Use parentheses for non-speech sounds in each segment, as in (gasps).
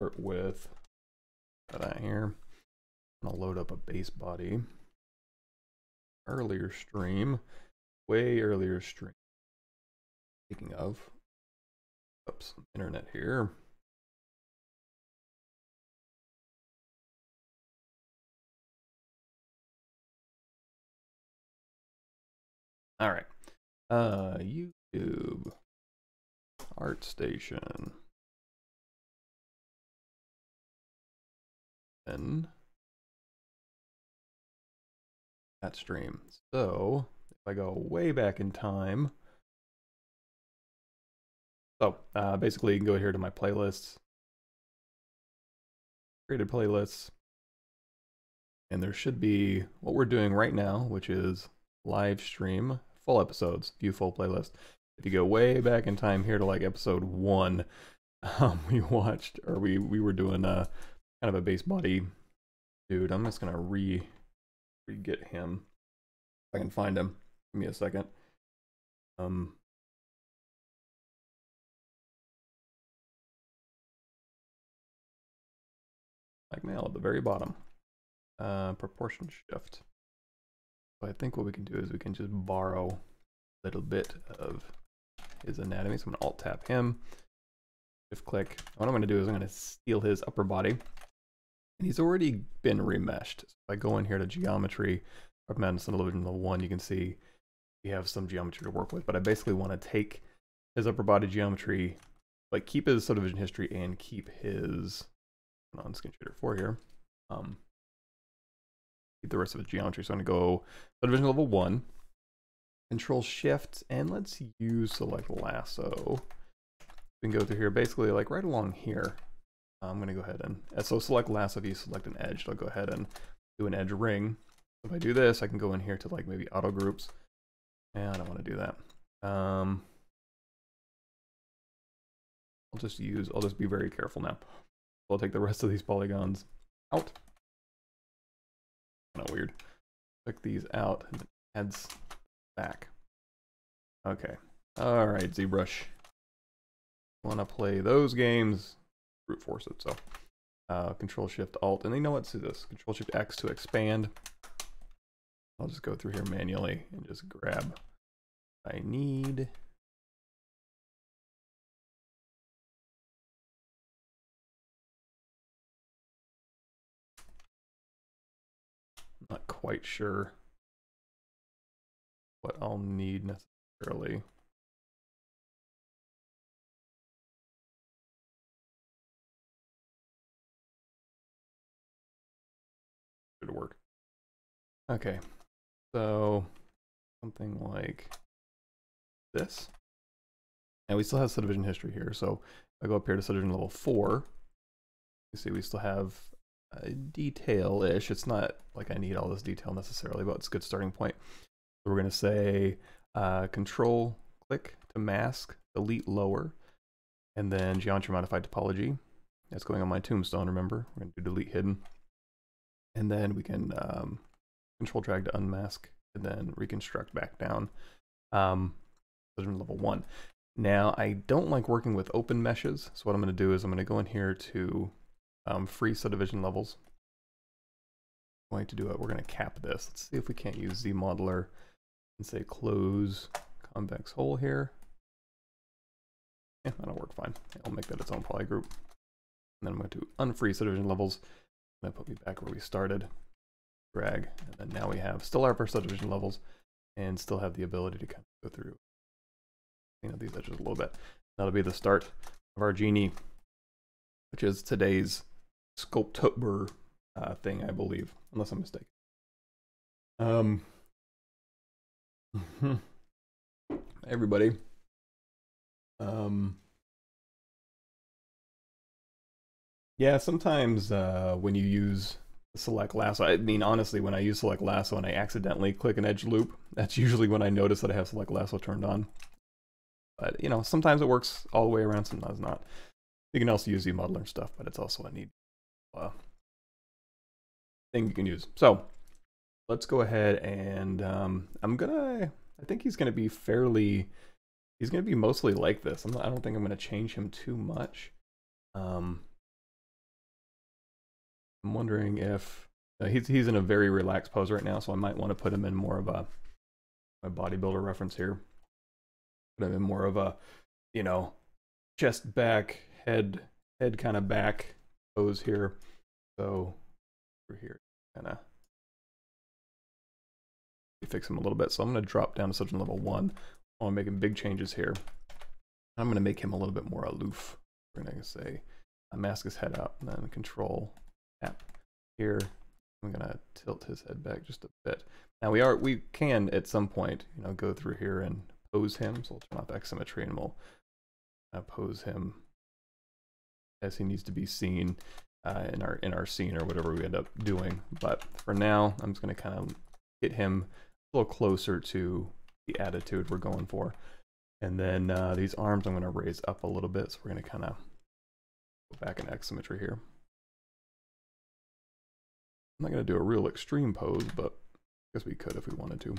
start with that here. I'm gonna load up a base body. Earlier stream, way earlier stream. Speaking of, oops, internet here. All right. Uh, YouTube, ArtStation. That stream. So if I go way back in time, so uh, basically you can go here to my playlists, created playlists, and there should be what we're doing right now, which is live stream full episodes, view full playlist. If you go way back in time here to like episode one, (laughs) um, we watched or we we were doing a kind of a base body dude. I'm just gonna re re get him. If I can find him. Give me a second. Um like mail at the very bottom. Uh proportion shift. So I think what we can do is we can just borrow a little bit of his anatomy. So I'm gonna alt tap him. Shift click. What I'm gonna do is I'm gonna steal his upper body. And he's already been remeshed. So if I go in here to geometry, Madness and Illusion level 1, you can see we have some geometry to work with. But I basically want to take his upper body geometry, like keep his subdivision history and keep his on Skin Shader 4 here. Um, keep the rest of the geometry. So I'm to go subdivision level 1, Control Shift, and let's use Select Lasso. We can go through here, basically like right along here. I'm going to go ahead and, so select lasso if you select an edge, I'll go ahead and do an edge ring. If I do this, I can go in here to like maybe auto groups. And I don't want to do that. Um, I'll just use, I'll just be very careful now. I'll take the rest of these polygons out. Kind of weird. Click these out and adds back. Okay. All right, ZBrush. Want to play those games? Brute force it. So, uh, Control Shift Alt, and you know what? See this Control Shift X to expand. I'll just go through here manually and just grab I need. Not quite sure what I'll need necessarily. Should work. Okay, so something like this. And we still have subdivision history here. So I go up here to subdivision level four, you see we still have detail-ish. It's not like I need all this detail necessarily, but it's a good starting point. So we're going to say uh, control click to mask, delete lower, and then geometry modified topology. That's going on my tombstone, remember? We're going to do delete hidden. And then we can um, control drag to unmask, and then reconstruct back down. Um, level one. Now, I don't like working with open meshes, so what I'm going to do is I'm going to go in here to um, freeze subdivision levels. I'm going to do it. We're going to cap this. Let's see if we can't use Z Modeler and say close convex hole here. Yeah, that'll work fine. I'll make that its own poly group. And then I'm going to unfreeze subdivision levels. That put me back where we started drag, and then now we have still our first subdivision levels and still have the ability to kind of go through you know these edges a little bit. That'll be the start of our genie, which is today's Sculptober uh, thing, I believe, unless I'm mistaken. Um, (laughs) everybody. Um, yeah, sometimes uh, when you use select lasso. I mean, honestly, when I use select lasso and I accidentally click an edge loop, (laughs) that's usually when I notice that I have select lasso turned on. But, you know, sometimes it works all the way around, sometimes not. You can also use the modeler and stuff, but it's also a neat uh, thing you can use. So let's go ahead and um, I'm gonna, I think he's gonna be fairly, he's gonna be mostly like this. Not, i don't think I'm gonna change him too much. Um, I'm wondering if uh, he's he's in a very relaxed pose right now, so I might want to put him in more of a a bodybuilder reference here. Put him in more of a, you know, chest back, head head kind of back pose here. So over here, kind of fix him a little bit. So I'm going to drop down to Sojin level one. I'm making big changes here. I'm going to make him a little bit more aloof. We're going to say mask his head up and then control tap here. I'm to tilt his head back just a bit. Now we are we can at some point, you know, go through here and pose him. So we'll turn off symmetry and we'll uh, pose him as he needs to be seen uh, in our in our scene or whatever we end up doing. But for now, I'm just to kind of get him a little closer to the attitude we're going for. And then uh, these arms I'm to raise up a little bit. So we're to kind of go back in X symmetry here. I'm not going to do a real extreme pose, but I guess we could if we wanted to.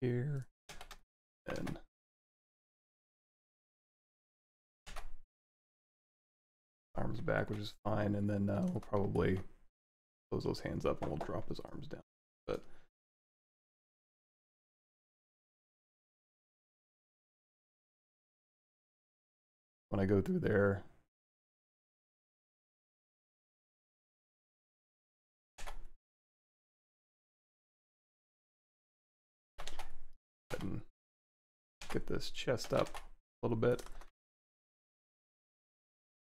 Here and arms back, which is fine, and then uh, we'll probably close those hands up and we'll drop his arms down. When I go through there, and get this chest up a little bit.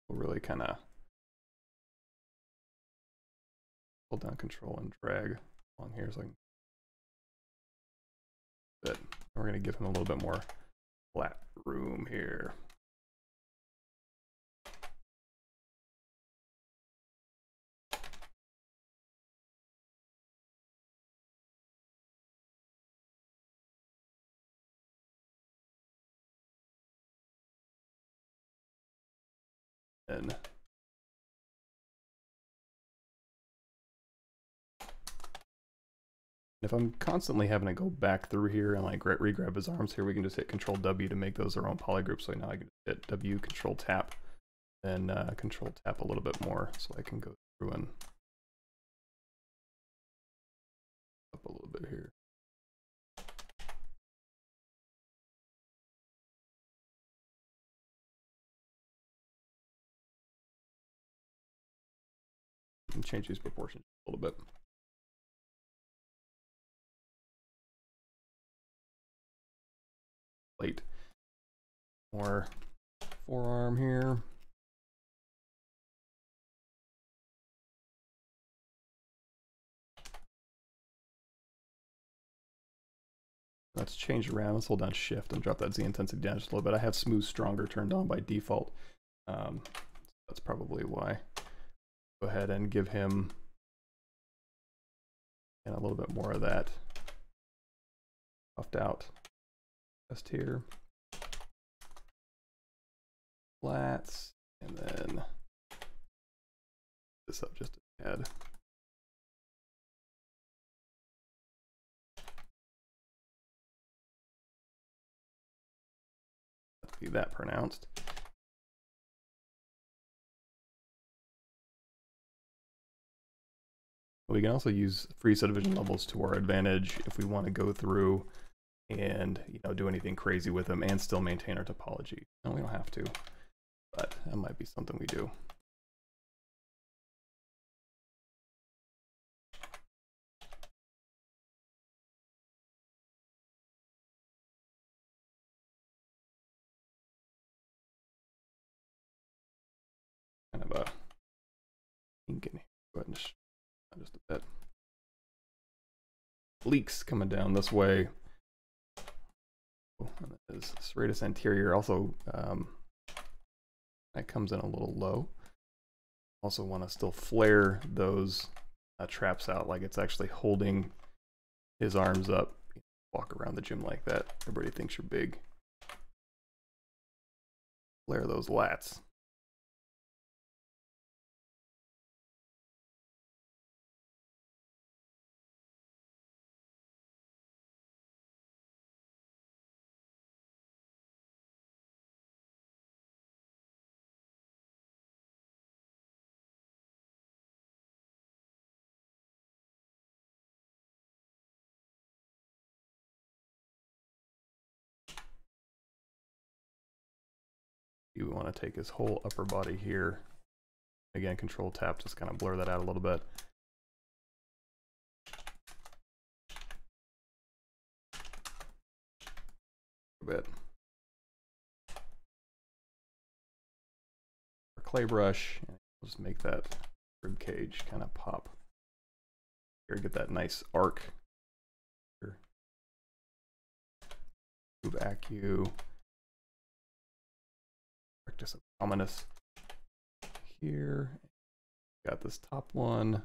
We'll really kind of hold down control and drag along here so I can Good. We're going to give him a little bit more flat room here. If I'm constantly having to go back through here and like re-grab his arms here, we can just hit Control W to make those our own polygroups. So now I can hit W, Control Tap, and uh, Control Tap a little bit more so I can go through and up a little bit here. And change these proportions a little bit. Plate. More forearm here. Let's change around. Let's hold down shift and drop that Z intensity down just a little bit. I have smooth stronger turned on by default. Um, that's probably why go ahead and give him and a little bit more of that puffed out just here. Flats, and then this up just a tad. Be that pronounced. We can also use freeze subdivision levels to our advantage if we want to go through and you know do anything crazy with them and still maintain our topology. No, we don't have to, but that might be something we do. Kind of a ink in here. Go ahead and just a bit. Leaks coming down this way. Is serratus anterior also um, that comes in a little low. Also want to still flare those uh, traps out like it's actually holding his arms up. Walk around the gym like that. Everybody thinks you're big. Flare those lats. You want to take his whole upper body here. Again, control tap, just kind of blur that out a little bit. A bit. For clay brush, we'll just make that rib cage kind of pop. Here, get that nice arc. Here. Move Accu. Practice ominous here. Got this top one.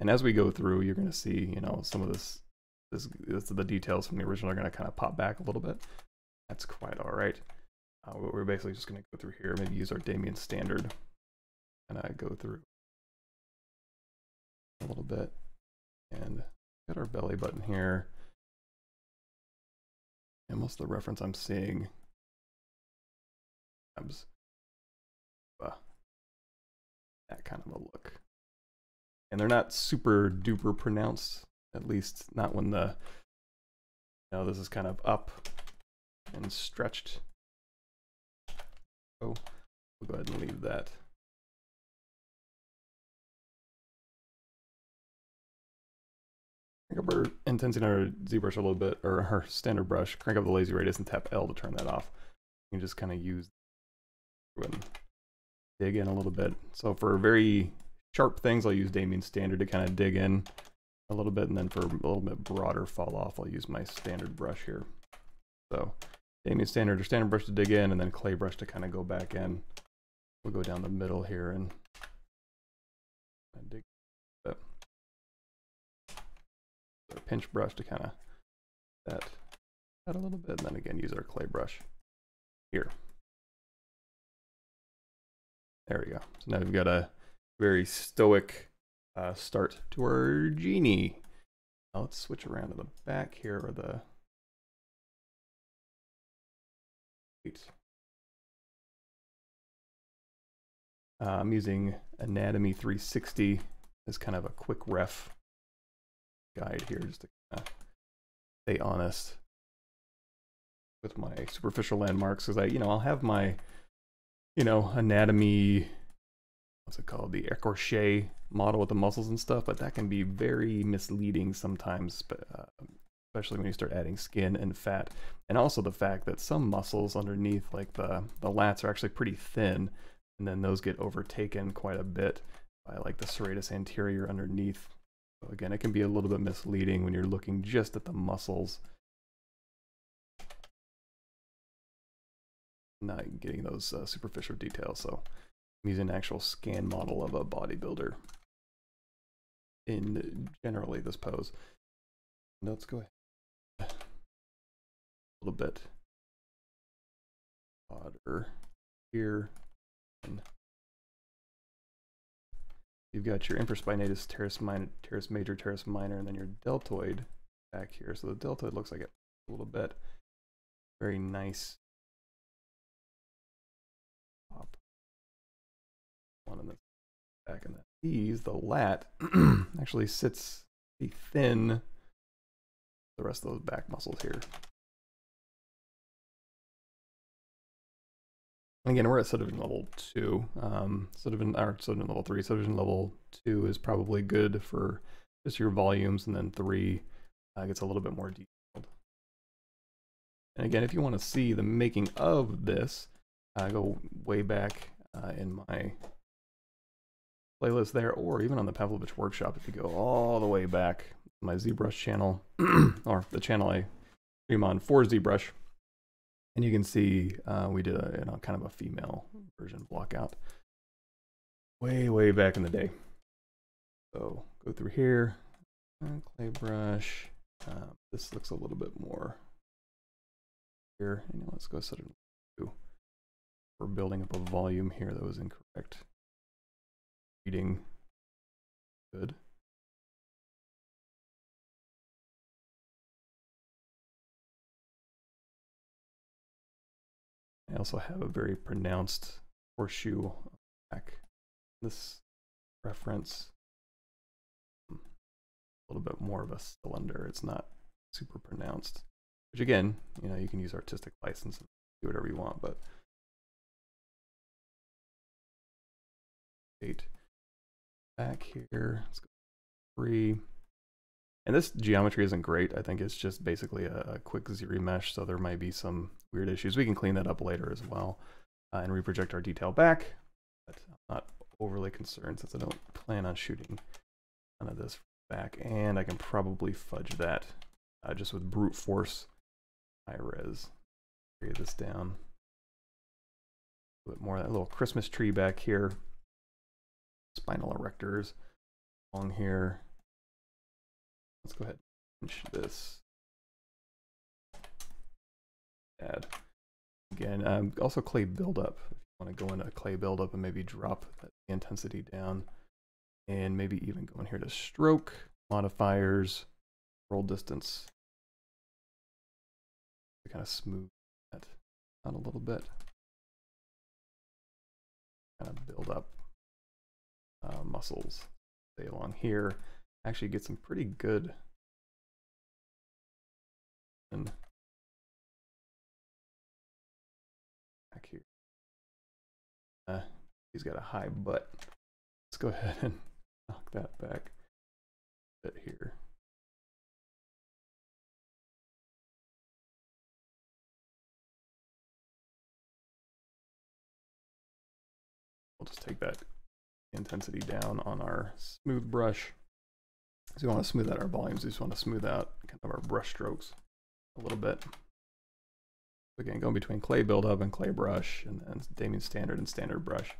And as we go through, you're going to see, you know, some of this, this, this the details from the original are going to kind of pop back a little bit. That's quite all right. Uh, we're basically just going to go through here, maybe use our Dam standard, and I go through a little bit, and get our belly button here. And of the reference I'm seeing, uh, that kind of a look. And they're not super duper pronounced, at least not when the, you know, this is kind of up and stretched. Oh, we'll go ahead and leave that. Crank up our our ZBrush a little bit, or our standard brush, crank up the lazy radius and tap L to turn that off. You can just kind of use and dig in a little bit. So for very sharp things, I'll use Dam Standard to kind of dig in a little bit, and then for a little bit broader fall off, I'll use my standard brush here. So Dam Standard or standard brush to dig in, and then clay brush to kind of go back in. We'll go down the middle here and dig So pinch brush to kind of that, that a little bit, and then again use our clay brush here. There we go. So now we've got a very stoic uh, start to our genie. Now let's switch around to the back here or the uh, I'm using Anatomy 360 as kind of a quick ref guide here, just to kind of stay honest with my superficial landmarks, because I, you know, I'll have my you know, anatomy, what's it called? The écorché model with the muscles and stuff, but that can be very misleading sometimes, uh, especially when you start adding skin and fat. And also the fact that some muscles underneath, like the, the lats, are actually pretty thin, and then those get overtaken quite a bit by like the serratus anterior underneath. Again, it can be a little bit misleading when you're looking just at the muscles not getting those uh, superficial details. So I'm using an actual scan model of a bodybuilder in generally this pose. Let's go ahead. A little bit broader here. And you've got your infraspinatus, teres, minor, major, teres minor, and then your deltoid back here. So the deltoid looks like it a little bit. Very nice one in the back and the knees, the lat (clears throat) actually sits pretty thin the rest of those back muscles here. And again, we're at subdivision level two. Um, subdivision, or subdivision level three. Subdivision level two is probably good for just your volumes, and then three uh, gets a little bit more detailed. And again, if you want to see the making of this, uh, go way back uh, in my playlist there, or even on the Pavlovich Workshop if you go all the way back my ZBrush channel, (clears throat) or the channel I stream on for ZBrush. And you can see uh, we did a you know, kind of a female version block out way, way back in the day. So go through here, clay brush. Uh, this looks a little bit more here. And let's go set it to. We're building up a volume here that was incorrect reading good. I also have a very pronounced horseshoe back. This reference hmm, a little bit more of a cylinder. It's not super pronounced. which again, you know, you can use artistic license and do whatever you want, but eight back here. Let's go three. And this geometry isn't great. I think it's just basically a, quick ZRemesh, so there might be some weird issues. We can clean that up later as well uh, and reproject our detail back. But I'm not overly concerned since I don't plan on shooting none of this back. And I can probably fudge that uh, just with brute force high res. Carry this down. A bit more that little Christmas tree back here. Spinal erectors along here. Let's go ahead and punch this. Add again. Um, also clay buildup. If you want to go into a clay buildup and maybe drop the intensity down, and maybe even go in here to stroke modifiers, roll distance, to kind of smooth that out a little bit. Kind of build up uh, muscles. Say along here, actually get some pretty good and Uh, he's got a high butt. Let's go ahead and (laughs) knock that back a bit here. We'll just take that intensity down on our smooth brush. So we want to smooth out our volumes. We just want to smooth out kind of our brush strokes a little bit. Again, going between clay buildup and clay brush and Dam standard and standard brush.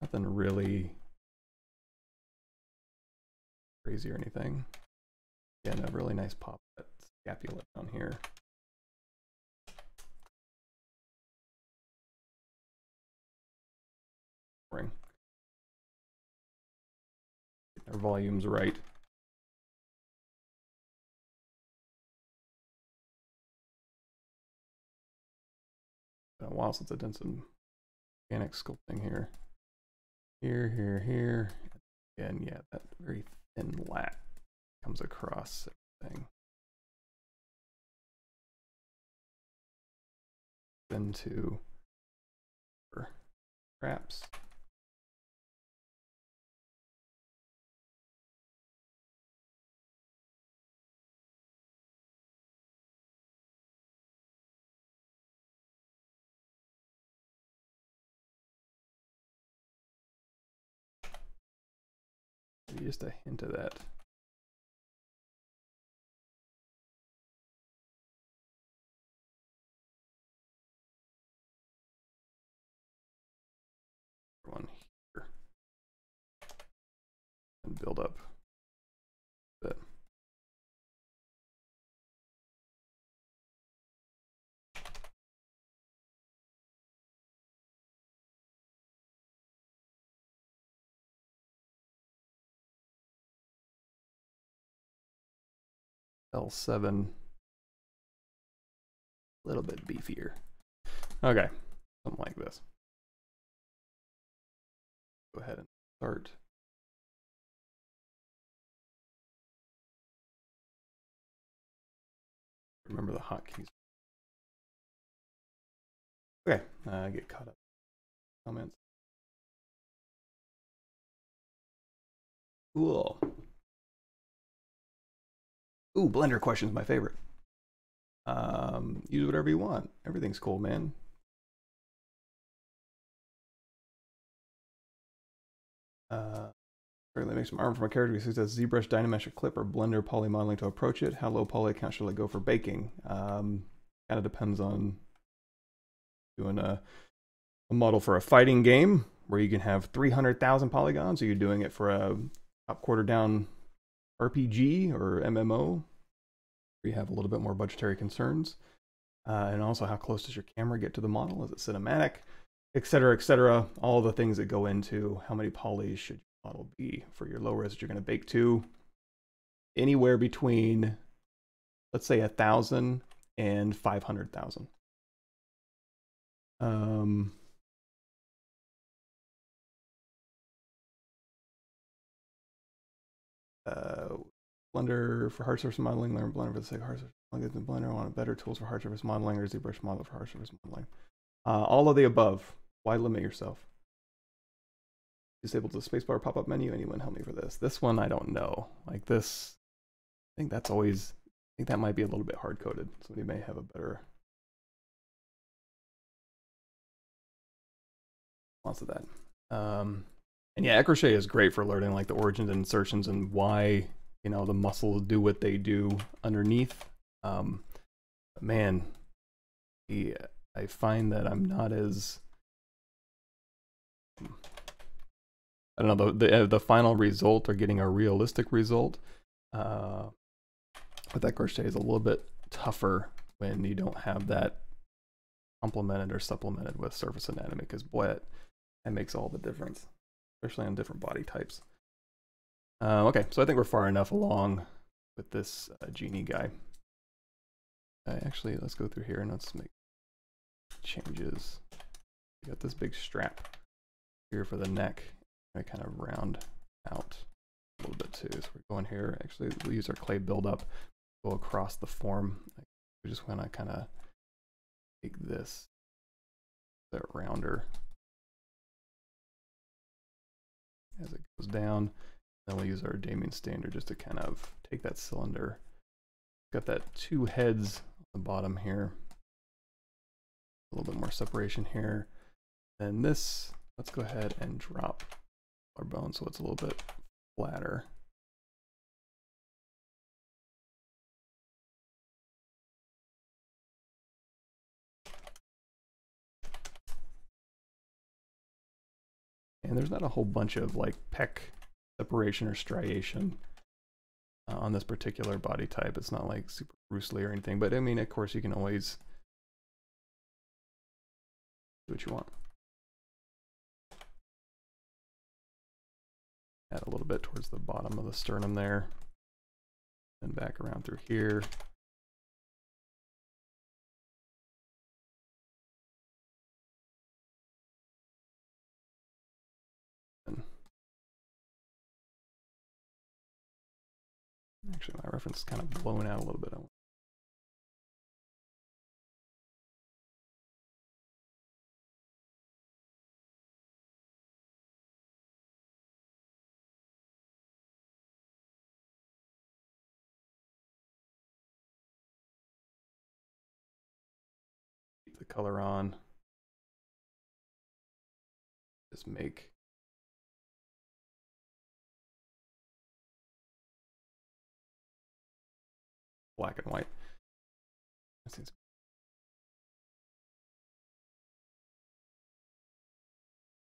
Nothing really crazy or anything. Again, a really nice pop that scapula down here. Ring. Our volumes right. Been a while since I've done some organic sculpting here. Here, here, here. And yeah, that very thin lat comes across everything. Into traps. Just a hint of that. One here. And build up L7 a little bit beefier. Okay, something like this. Go ahead and start. Remember the hotkeys. Okay, uh, get caught up. Comments. Cool. Ooh, Blender question's my favorite. Um, use whatever you want. Everything's cool, man. Uh, currently make some armor for my character because says ZBrush Dynamesh clip or Blender poly modeling to approach it. How low poly count should I go for baking? Um, kind of depends on doing a, a model for a fighting game where you can have 300,000 polygons, or you're doing it for a top quarter down RPG or MMO, we have a little bit more budgetary concerns. Uh, and also how close does your camera get to the model? Is it cinematic? Et cetera, et cetera. All the things that go into how many polys should your model be for your low res that you're going to bake to. Anywhere between, let's say, a thousand and 500,000. Um, uh, Blender for hard surface modeling, learn Blender for the sake of hard surface modeling. in Blender, I want better tools for hard surface modeling or ZBrush model for hard surface modeling. Uh, all of the above. Why limit yourself? Disable the spacebar pop-up menu. Anyone help me for this? This one I don't know. Like this, I think that's always. I think that might be a little bit hard coded. Somebody may have a better response to that. Um, and yeah, Écorché is great for learning like the origins and insertions and why you know the muscles do what they do underneath. Um, man, he, I find that I'm not as I don't know the the, the final result or getting a realistic result. Uh, but that écorché is a little bit tougher when you don't have that complemented or supplemented with surface anatomy because boy, it, that makes all the difference especially on different body types. Uh, okay, so I think we're far enough along with this uh, genie guy. Uh, actually, let's go through here and let's make changes. We got this big strap here for the neck. I kind of round out a little bit too. So we're going here. Actually, we'll use our clay buildup. Go across the form. We just want to kind of take this, that rounder as it goes down. Then we'll use our Dam standard just to kind of take that cylinder. Got that two heads on the bottom here. A little bit more separation here. Then this, let's go ahead and drop our bone so it's a little bit flatter. And there's not a whole bunch of like pec separation or striation uh, on this particular body type. It's not like super bristly or anything, but I mean, of course, you can always do what you want. Add a little bit towards the bottom of the sternum there, and back around through here. Actually, my reference is kind of blown out a little bit. Keep the color on. Just make black and white.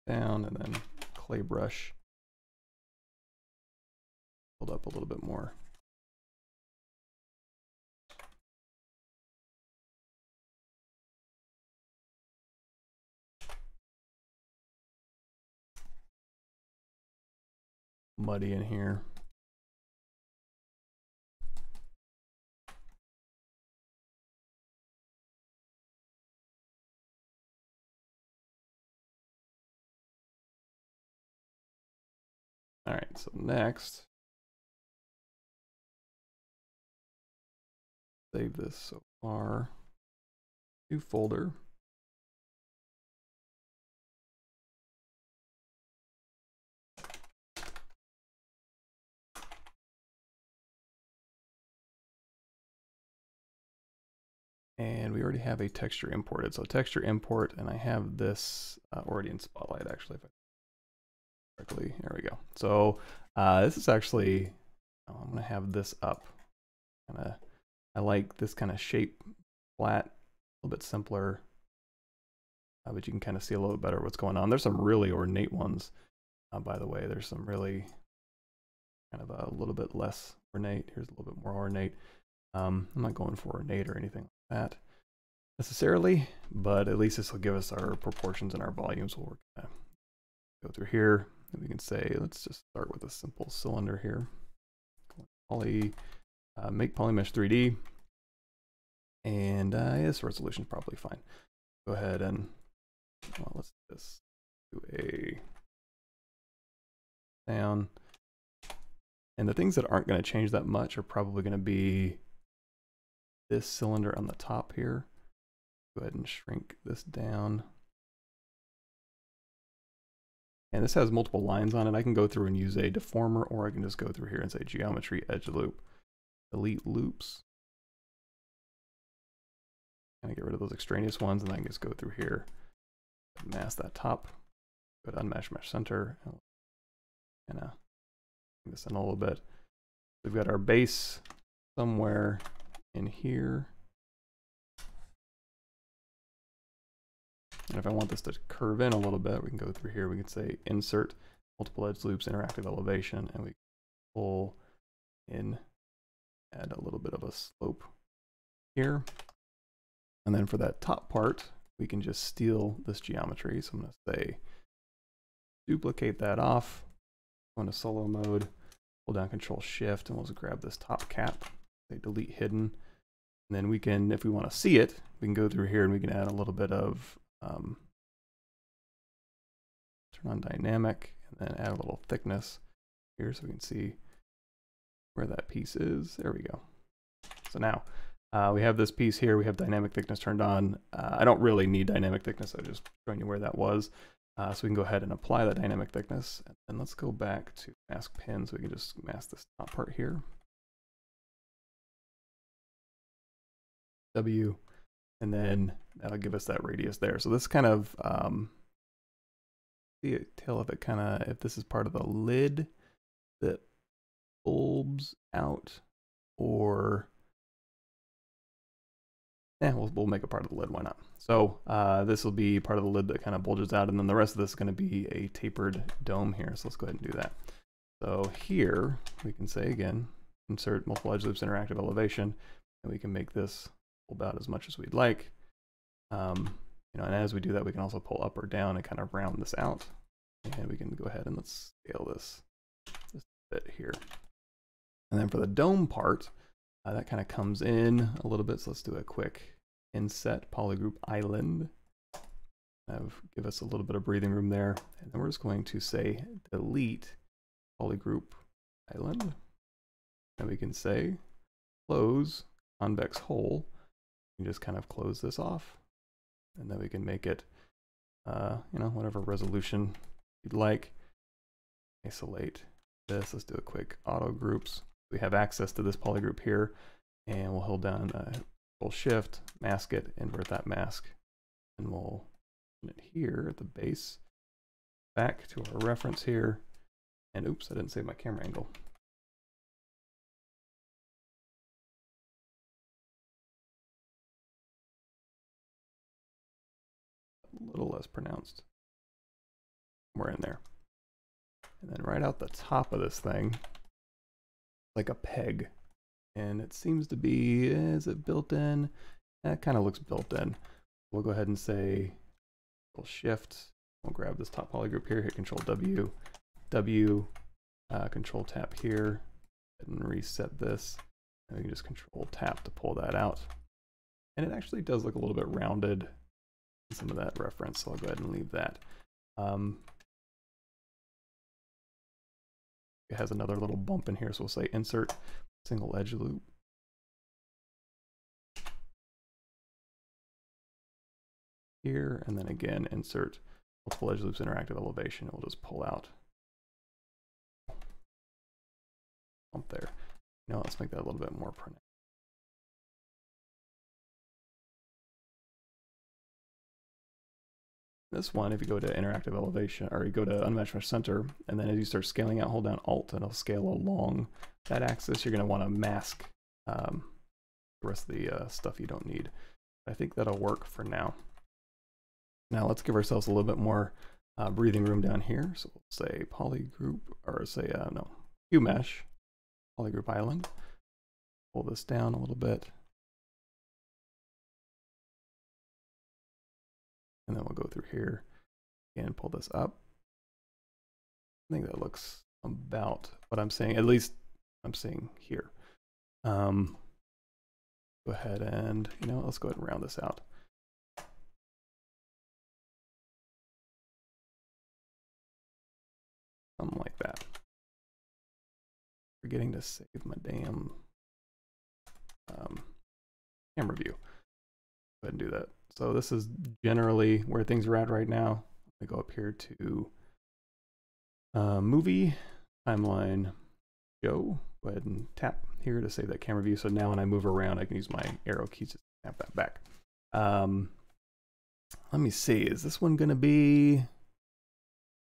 Down and then clay brush. Build up a little bit more. Muddy in here. So next, save this so far. New folder. And we already have a texture imported. So texture import, and I have this uh, already in Spotlight actually. If I correctly. There we go. So uh, this is actually, oh, I'm going to have this up. Kind of, I like this kind of shape, flat, a little bit simpler, uh, but you can kind of see a little bit better what's going on. There's some really ornate ones, uh, by the way. There's some really kind of a little bit less ornate. Here's a little bit more ornate. Um, I'm not going for ornate or anything like that necessarily, but at least this will give us our proportions and our volumes. We'll go through here, and we can say, let's just start with a simple cylinder here. Poly, uh, make polymesh 3D. And uh, this resolution is probably fine. Go ahead and, well, let's just do a down. And the things that aren't going to change that much are probably going to be this cylinder on the top here. Go ahead and shrink this down. And this has multiple lines on it. I can go through and use a deformer, or I can just go through here and say geometry edge loop, delete loops. Of get rid of those extraneous ones, and then I can just go through here, mask that top, go to unmasked mesh center, and uh, this in a little bit. We've got our base somewhere in here. And if I want this to curve in a little bit, we can go through here. We can say insert multiple edge loops, interactive elevation, and we pull in, add a little bit of a slope here. And then for that top part, we can just steal this geometry. So I'm going to say duplicate that off, go into solo mode, hold down control shift, and we'll just grab this top cap, say delete hidden. And then we can, if we want to see it, we can go through here and we can add a little bit of um, turn on dynamic and then add a little thickness here so we can see where that piece is. There we go. So now uh, we have this piece here. We have dynamic thickness turned on. Uh, I don't really need dynamic thickness. I'm just showing you where that was. Uh, so we can go ahead and apply that dynamic thickness. And let's go back to mask pen so we can just mask this top part here. W and then that'll give us that radius there. So this kind of, um, see tail of it kind of, if this is part of the lid that bulbs out or, yeah, we'll, we'll make a part of the lid, why not? So uh, this will be part of the lid that kind of bulges out and then the rest of this is going to be a tapered dome here. So let's go ahead and do that. So here we can say again, insert multiple edge loops interactive elevation, and we can make this about as much as we'd like. Um, you know, and as we do that, we can also pull up or down and kind of round this out. And we can go ahead and let's scale this, this bit here. And then for the dome part, uh, that kind of comes in a little bit. So let's do a quick inset polygroup island. Have, give us a little bit of breathing room there. And then we're just going to say delete polygroup island. And we can say close convex hole can just kind of close this off and then we can make it, uh, you know, whatever resolution you'd like. Isolate this. Let's do a quick auto groups. We have access to this polygroup here and we'll hold down uh, Control Shift, mask it, invert that mask, and we'll it here at the base. Back to our reference here, and oops, I didn't save my camera angle. A little less pronounced. We're in there. And then right out the top of this thing, like a peg. And it seems to be, is it built in? That kind of looks built in. We'll go ahead and say, we'll shift, we'll grab this top polygroup here, hit control W, W, uh, control tap here, and reset this. And we can just control tap to pull that out. And it actually does look a little bit rounded some of that reference, so I'll go ahead and leave that. Um, it has another little bump in here, so we'll say insert single edge loop. Here, and then again, insert multiple edge loops interactive elevation. We'll just pull out. Bump there. Now let's make that a little bit more pronounced. This one, if you go to interactive elevation, or you go to unmasked mesh center, and then as you start scaling out, hold down Alt, and it'll scale along that axis. You're going to want to mask um, the rest of the uh, stuff you don't need. I think that'll work for now. Now let's give ourselves a little bit more uh, breathing room down here. So we'll say polygroup, or say, uh, no, Q mesh, polygroup island. Pull this down a little bit. And then we'll go through here and pull this up. I think that looks about what I'm saying, at least I'm seeing here. Um, go ahead and, you know, let's go ahead and round this out. Something like that. forgetting to save my damn um, camera view. Go ahead and do that. So this is generally where things are at right now. I go up here to uh, movie timeline show. Go ahead and tap here to save that camera view. So now when I move around, I can use my arrow keys to snap that back. Um, let me see. Is this one going to be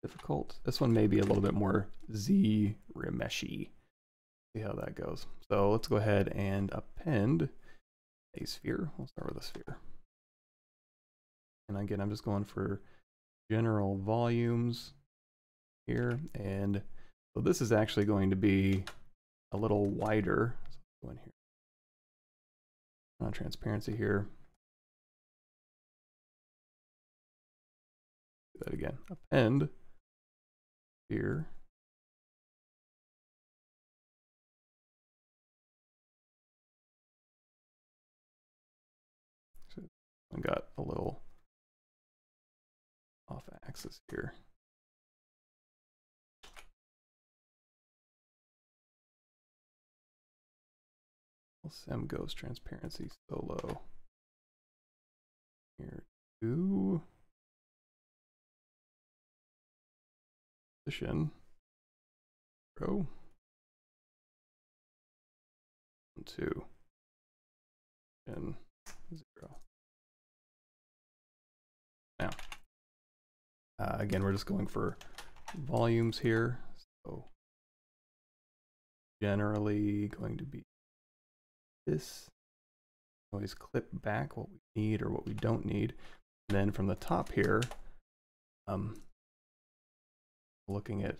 difficult? This one may be a little bit more Z remeshy. See how that goes. So let's go ahead and append a sphere. We'll start with a sphere. And again, I'm just going for general volumes here. And so this is actually going to be a little wider. So go in here. On transparency here. Do that again. Append here. So I got a little off axis here. Sim goes transparency so low. Here to position. Row. Two. And uh, again, we're just going for volumes here. So generally going to be this. Always clip back what we need or what we don't need. And then from the top here, um, looking at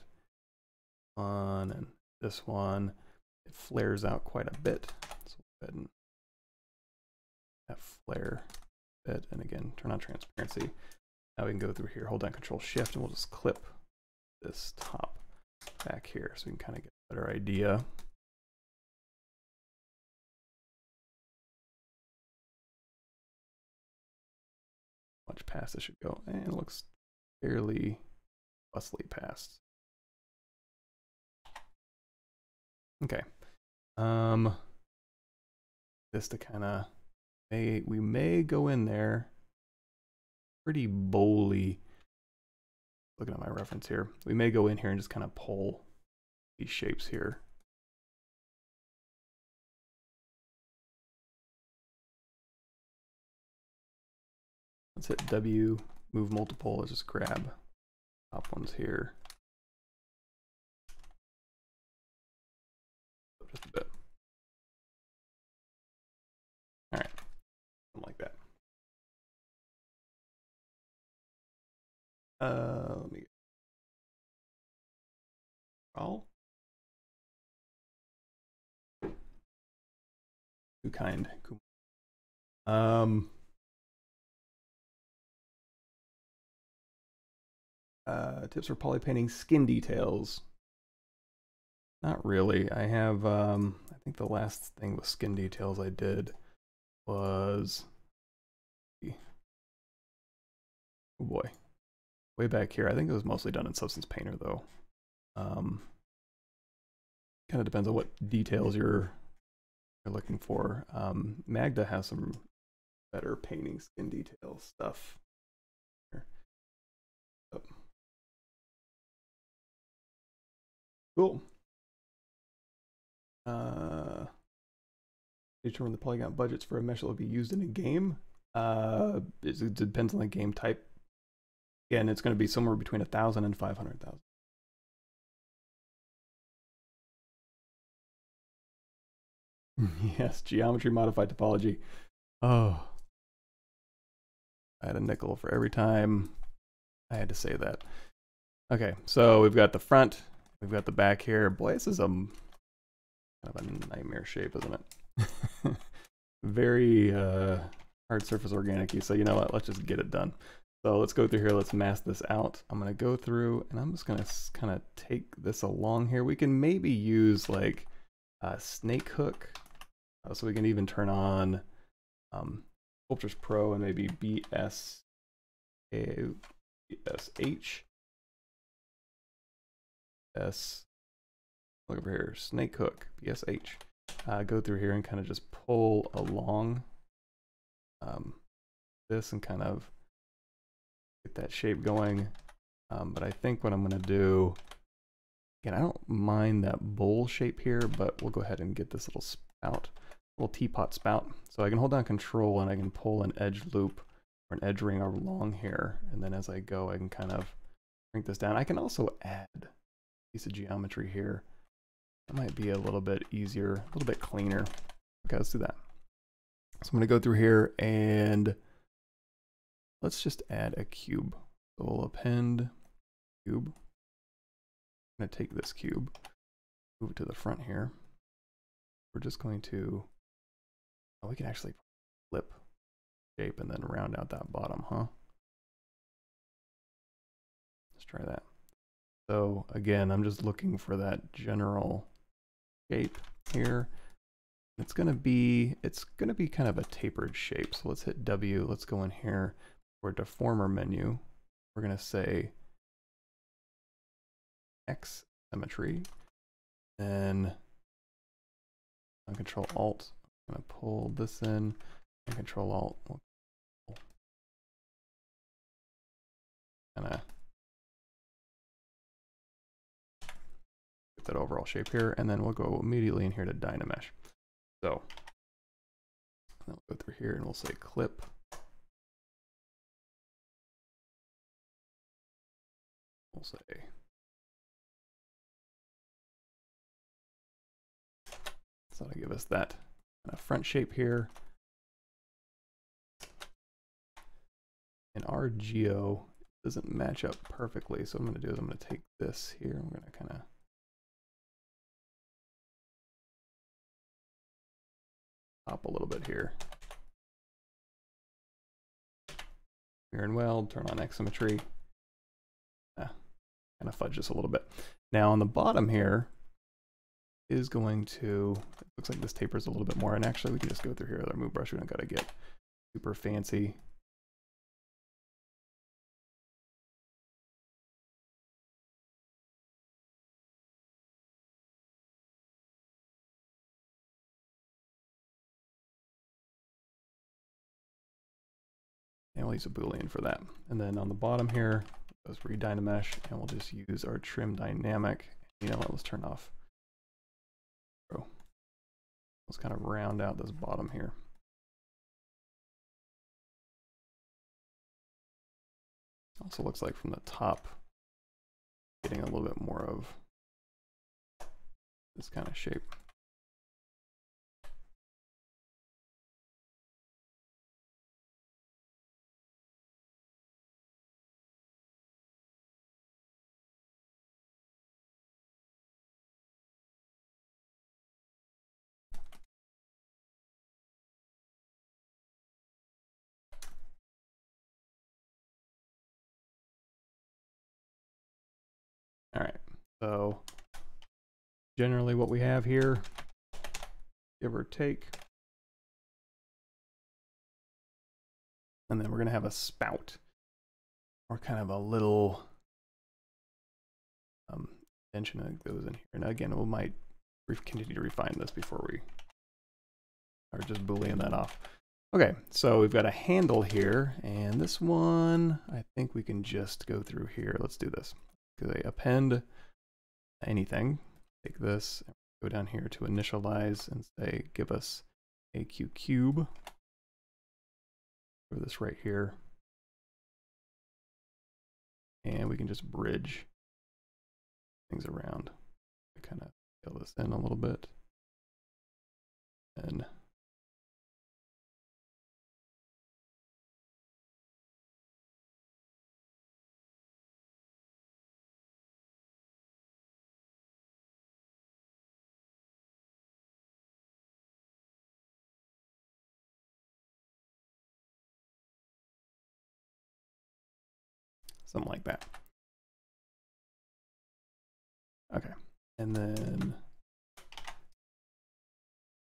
one and this one, it flares out quite a bit. So go ahead and that flare bit, and again, turn on transparency. Now we can go through here, hold down Control Shift, and we'll just clip this top back here so we can kind of get a better idea. Much past this should go, and it looks fairly bustly past. Okay. Um, this to kind of, may we may go in there pretty bowly. Looking at my reference here, we may go in here and just kind of pull these shapes here. Let's hit W, move multiple, let's just grab top ones here. Just a bit. All right, something like that. Uh, let me. All. Too kind. Um. Uh, tips for poly painting skin details. Not really. I have, um, I think the last thing with skin details I did was, oh boy, way back here. I think it was mostly done in Substance Painter though. Um, kind of depends on what details you're, you're looking for. Um, Magda has some better painting skin detail stuff. Cool. Uh, determine the polygon budgets for a mesh that will be used in a game. Uh, it depends on the game type. Again, it's going to be somewhere between a thousand and five hundred thousand. (laughs) yes, geometry modified topology. Oh, I had a nickel for every time I had to say that. Okay, so we've got the front, we've got the back here. Boy, this is a kind of a nightmare shape, isn't it? (laughs) Very uh, hard surface organic So you know what? Let's just get it done. So let's go through here. Let's mask this out. I'm going to go through and I'm just going to kind of take this along here. We can maybe use like a snake hook. Uh, so we can even turn on um, Sculptris Pro and maybe BS, BSH S look over here, snake hook, BSH. Uh, go through here and kind of just pull along um, this and kind of get that shape going. Um, but I think what I'm going to do, again, I don't mind that bowl shape here, but we'll go ahead and get this little spout, little teapot spout. So I can hold down control and I can pull an edge loop or an edge ring along here. And then as I go, I can kind of shrink this down. I can also add a piece of geometry here. That might be a little bit easier, a little bit cleaner. Okay, let's do that. So I'm going to go through here and let's just add a cube. So we'll append cube. I'm going to take this cube, move it to the front here. We're just going to, oh, we can actually flip shape and then round out that bottom, huh? Let's try that. So again, I'm just looking for that general shape here. It's to be, it's to be kind of a tapered shape. So let's hit W. Let's go in here for deformer menu. We're going to say X symmetry. Then on Control Alt, I'm going to pull this in and Control Alt. Kind of get that overall shape here, and then we'll go immediately in here to Dynamesh. So we'll go through here and we'll say clip. We'll say so that'll give us that kind of front shape here. And our geo doesn't match up perfectly. So what I'm going to do is I'm going to take this here. I'm going to kind of up a little bit here. Mirror and weld, turn on X symmetry. Kind of fudge this a little bit. Now on the bottom here is going to, it looks like this tapers a little bit more. And actually we can just go through here with our move brush. We don't got to get super fancy. And we'll use a Boolean for that. And then on the bottom here, let's read Dynamesh, and we'll just use our trim dynamic. You know what, let's turn off. Oh. Let's kind of round out this bottom here. Also looks like from the top, getting a little bit more of this kind of shape. So generally what we have here, give or take. And then we're gonna have a spout or kind of a little um, tension that goes in here. And again, we might continue to refine this before we are just boolean that off. Okay, so we've got a handle here, and this one, I think we can just go through here. Let's do this they append anything. Take this, go down here to initialize and say, give us a QCube. Put this right here. And we can just bridge things around. Kind of fill this in a little bit. And something like that. Okay, and then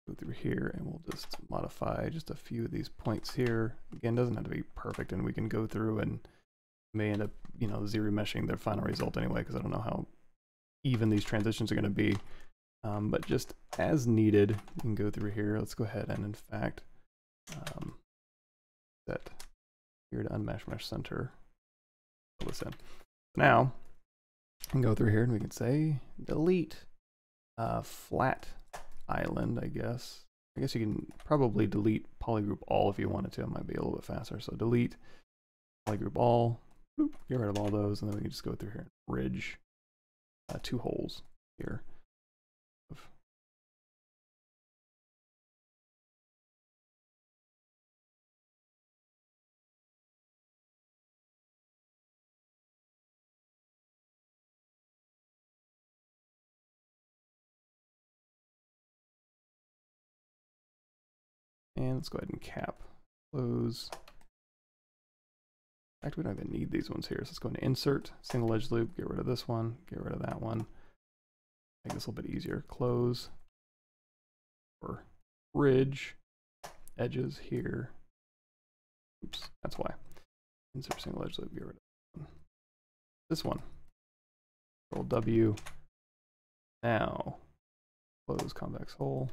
go through here and we'll just modify just a few of these points here. Again, doesn't have to be perfect and we can go through and may end up, you know, ZRemeshing the final result anyway, because I don't know how even these transitions are going to be. Um, but just as needed, you can go through here. Let's go ahead and in fact um, set here to unmasked mesh center. This in. Now, I can go through here and we can say delete uh, flat island, I guess. I guess you can probably delete polygroup all if you wanted to. It might be a little bit faster. So delete polygroup all, Boop, get rid of all those, and then we can just go through here and bridge uh, two holes here. And let's go ahead and cap, close. In fact, we don't even need these ones here. So let's go into insert, single edge loop, get rid of this one, get rid of that one. Make this a little bit easier. Close or bridge edges here. Oops, that's why. Insert single edge loop, get rid of this one. Control W. Now, close convex hole.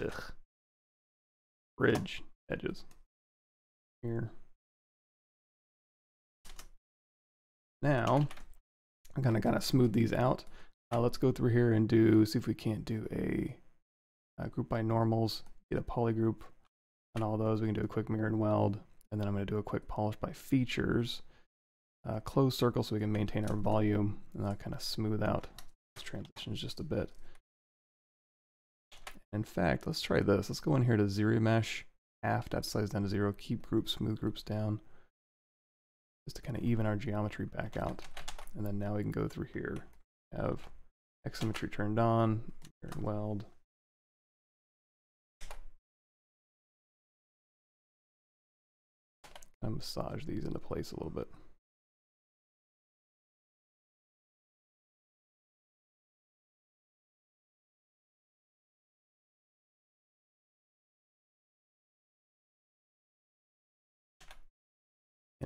Ugh bridge edges here. Now, I'm gonna kind of smooth these out. Uh, let's go through here and do, see if we can't do a, a group by normals, get a polygroup on all those. We can do a quick mirror and weld, and then I'm gonna do a quick polish by features. Uh, close circle so we can maintain our volume, and that kind of smooth out these transitions just a bit. In fact, let's try this. Let's go in here to ZRemesh, half that size down to zero, keep groups, smooth groups down, just to kind of even our geometry back out. And then now we can go through here, have symmetry turned on, and weld. Of massage these into place a little bit.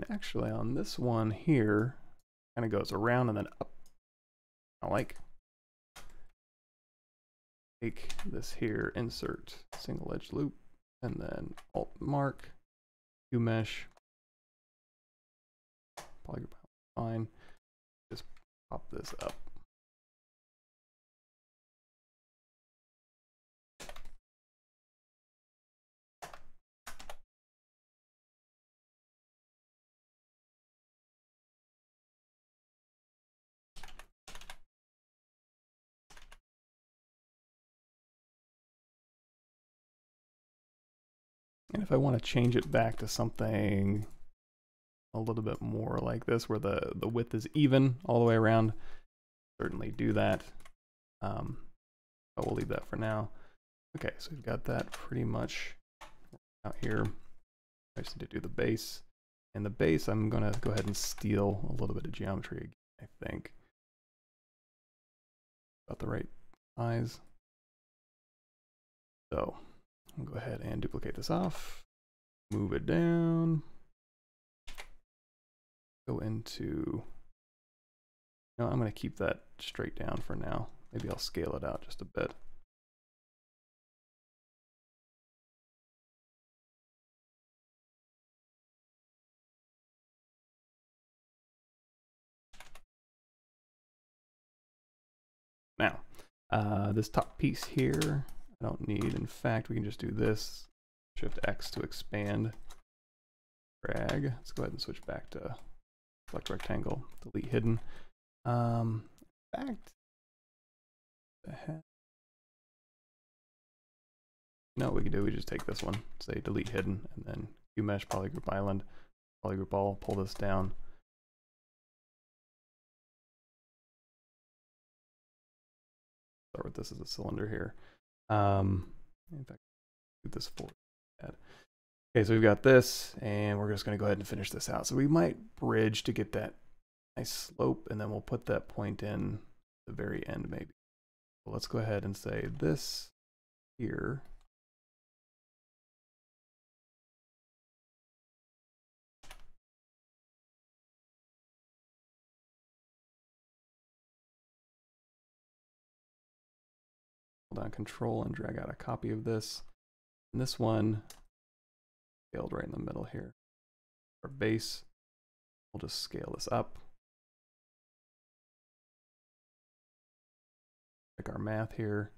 And actually on this one here, kind of goes around and then up. I like. Take this here, insert single edge loop, and then alt mark, Q mesh, polygroup fine. Just pop this up. And if I want to change it back to something a little bit more like this, where the, the width is even all the way around, certainly do that. Um, but we'll leave that for now. Okay, so we've got that pretty much out here. I just need to do the base. And the base, I'm going to go ahead and steal a little bit of geometry again, I think. About the right size. So I'll go ahead and duplicate this off, move it down, go into, no, I'm going to keep that straight down for now. Maybe I'll scale it out just a bit. Now, uh, this top piece here, I don't need. In fact, we can just do this. Shift X to expand. Drag. Let's go ahead and switch back to select rectangle, delete hidden. Um, in fact? No, we can do, we just take this one, say delete hidden, and then Q mesh polygroup island, polygroup all, pull this down. Start with this as a cylinder here. Um, in fact, do this forward. Okay, so we've got this, and we're just going to go ahead and finish this out. So we might bridge to get that nice slope, and then we'll put that point in the very end maybe. So let's go ahead and say this here hold down control and drag out a copy of this. And this one scaled right in the middle here. Our base, we'll just scale this up. Like our math here.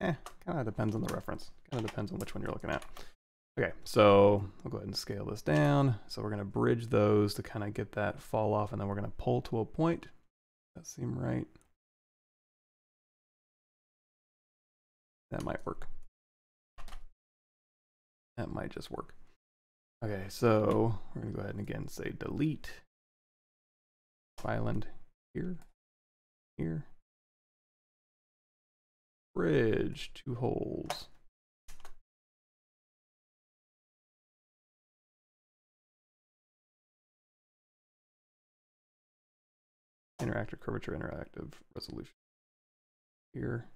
Eh, kind of depends on the reference. Kind of depends on which one you're looking at. Okay, so we'll go ahead and scale this down. So we're going to bridge those to kind of get that fall off, and then we're going to pull to a point. That seem right? That might work. That might just work. Okay, so we're going to go ahead and again say delete island here, here, bridge, two holes. Interactive curvature, interactive resolution here.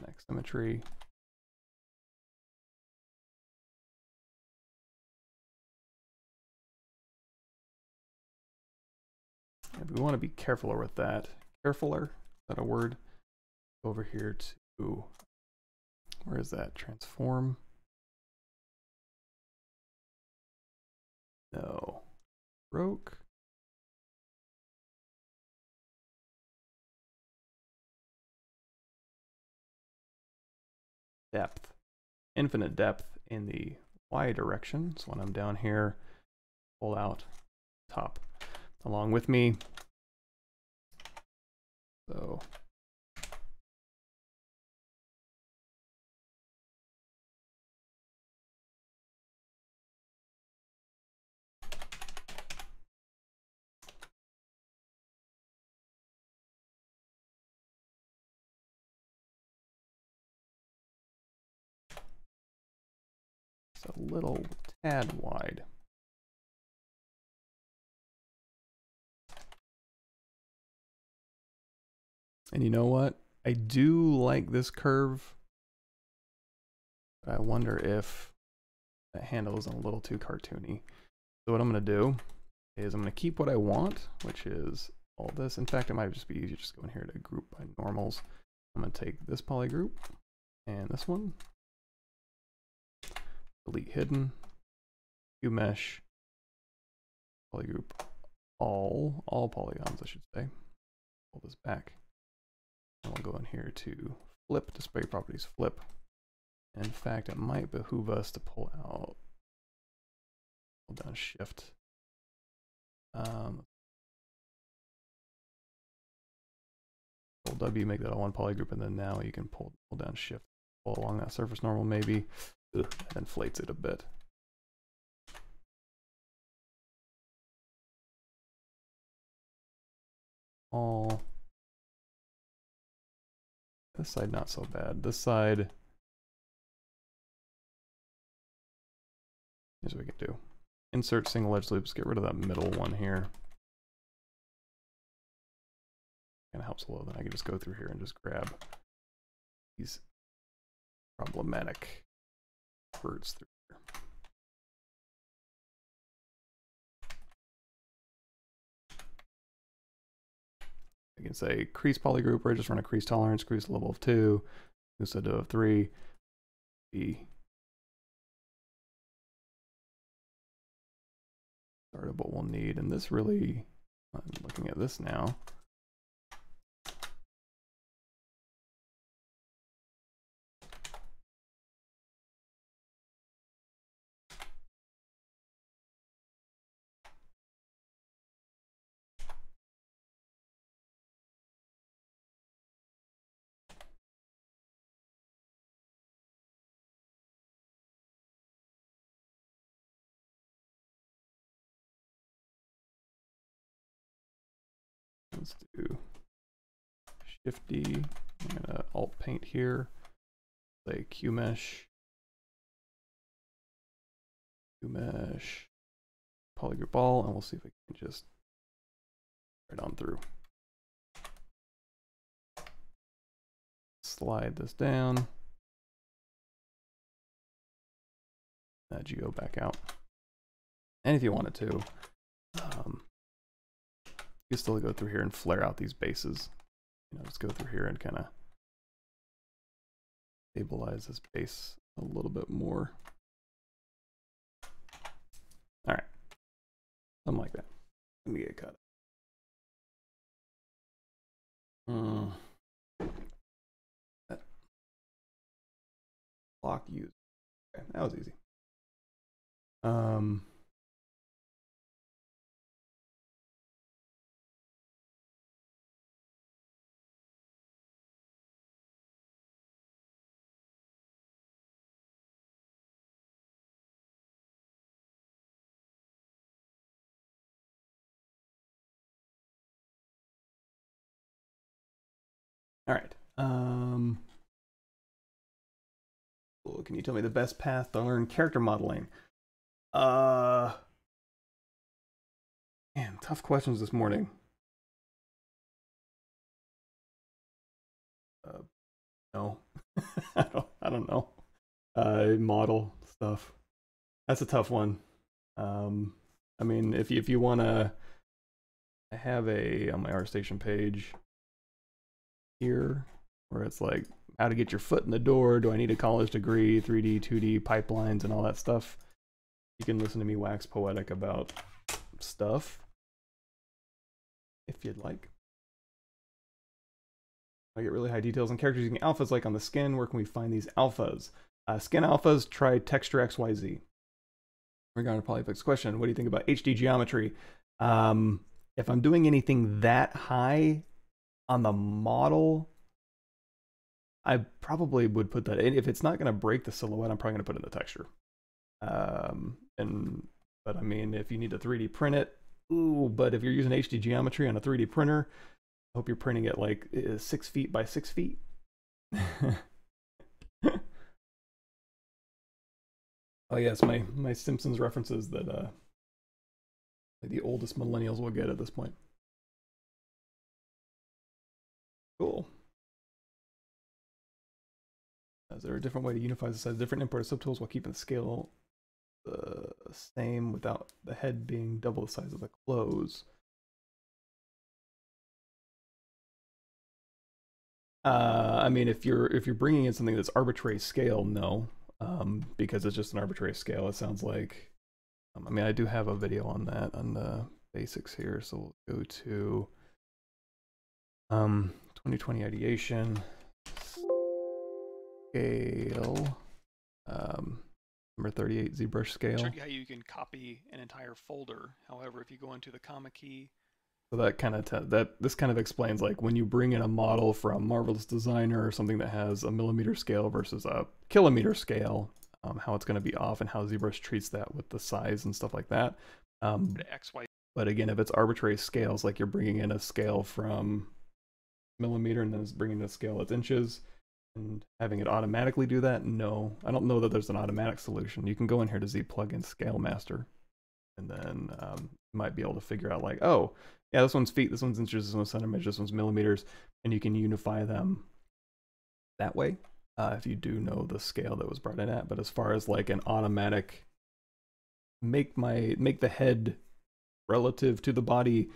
Next symmetry. We want to be carefuler with that. Carefuler, is that a word? Over here to, where is that? Transform. No. Broke. Depth. Infinite depth in the Y direction. So when I'm down here, pull out top along with me. So a little tad wide. And you know what? I do like this curve. But I wonder if that handle is a little too cartoony. So what I'm going to do is I'm going to keep what I want, which is all this. In fact, it might just be easier just going here to group by normals. I'm going to take this polygroup and this one delete hidden, QMesh, polygroup all, all polygons, I should say. Pull this back. And we'll go in here to flip, display properties, flip. In fact, it might behoove us to pull out, hold down shift. Um, W, make that a one poly group, and then now you can pull, pull down shift, pull along that surface normal maybe. Ugh, inflates it a bit. All. This side not so bad. This side. Here's what we can do. Insert single edge loops, get rid of that middle one here. Kind of helps a little, then I can just go through here and just grab these problematic birds through Can say crease polygroup, or just run a crease tolerance, crease level of two, instead of three, be what we'll need. And this really, I'm looking at this now, Let's do Shift D. I'm gonna alt paint here. Say Q mesh. Q Mesh polygroup all, and we'll see if we can just right on through. Slide this down. That geo back out. And if you wanted to, um, you still go through here and flare out these bases. You know, just go through here and kind of stabilize this base a little bit more. All right, something like that. Let me get cut. Hmm. That block use. Okay, that was easy. Um. All right. Um. Can you tell me the best path to learn character modeling? Uh, man, tough questions this morning. Uh, no, (laughs) I don't. I don't know. Uh, model stuff. That's a tough one. Um, I mean, if you, if you want to, I have a on my ArtStation page here where it's like how to get your foot in the door. Do I need a college degree, 3D, 2D pipelines, and all that stuff? You can listen to me wax poetic about stuff if you'd like. I get really high details on characters using alphas like on the skin. Where can we find these alphas? Uh, skin alphas, try Texture XYZ. Regarding a Polyfix question, what do you think about HD geometry? Um, if I'm doing anything that high on the model, I probably would put that in. If it's not going to break the silhouette, I'm probably going to put in the texture. Um, and but I mean, if you need to 3D print it, ooh. But if you're using HD geometry on a 3D printer, I hope you're printing it like uh, six feet by six feet. (laughs) oh yes, my my Simpsons references that uh, the oldest millennials will get at this point. Cool. Is there a different way to unify the size different import of subtools while keeping the scale the same without the head being double the size of the clothes? Uh, I mean, if you're if you're bringing in something that's arbitrary scale, no, um, because it's just an arbitrary scale. It sounds like. Um, I mean, I do have a video on that on the basics here, so we'll go to um, 2020 ideation scale um, number 38 ZBrush scale. You how you can copy an entire folder. However, if you go into the comma key, so that kind of that this kind of explains like when you bring in a model from Marvelous Designer or something that has a millimeter scale versus a kilometer scale, um, how it's going to be off and how ZBrush treats that with the size and stuff like that. Um, X, Y. But again, if it's arbitrary scales, like you're bringing in a scale from millimeter and then it's bringing the scale that's inches and having it automatically do that, no. I don't know that there's an automatic solution. You can go in here to Z plugin Scale Master and then um, you might be able to figure out like, oh, yeah, this one's feet, this one's inches, this one's centimeters, this one's millimeters, and you can unify them that way uh, if you do know the scale that was brought in at. But as far as like an automatic make my make the head relative to the body,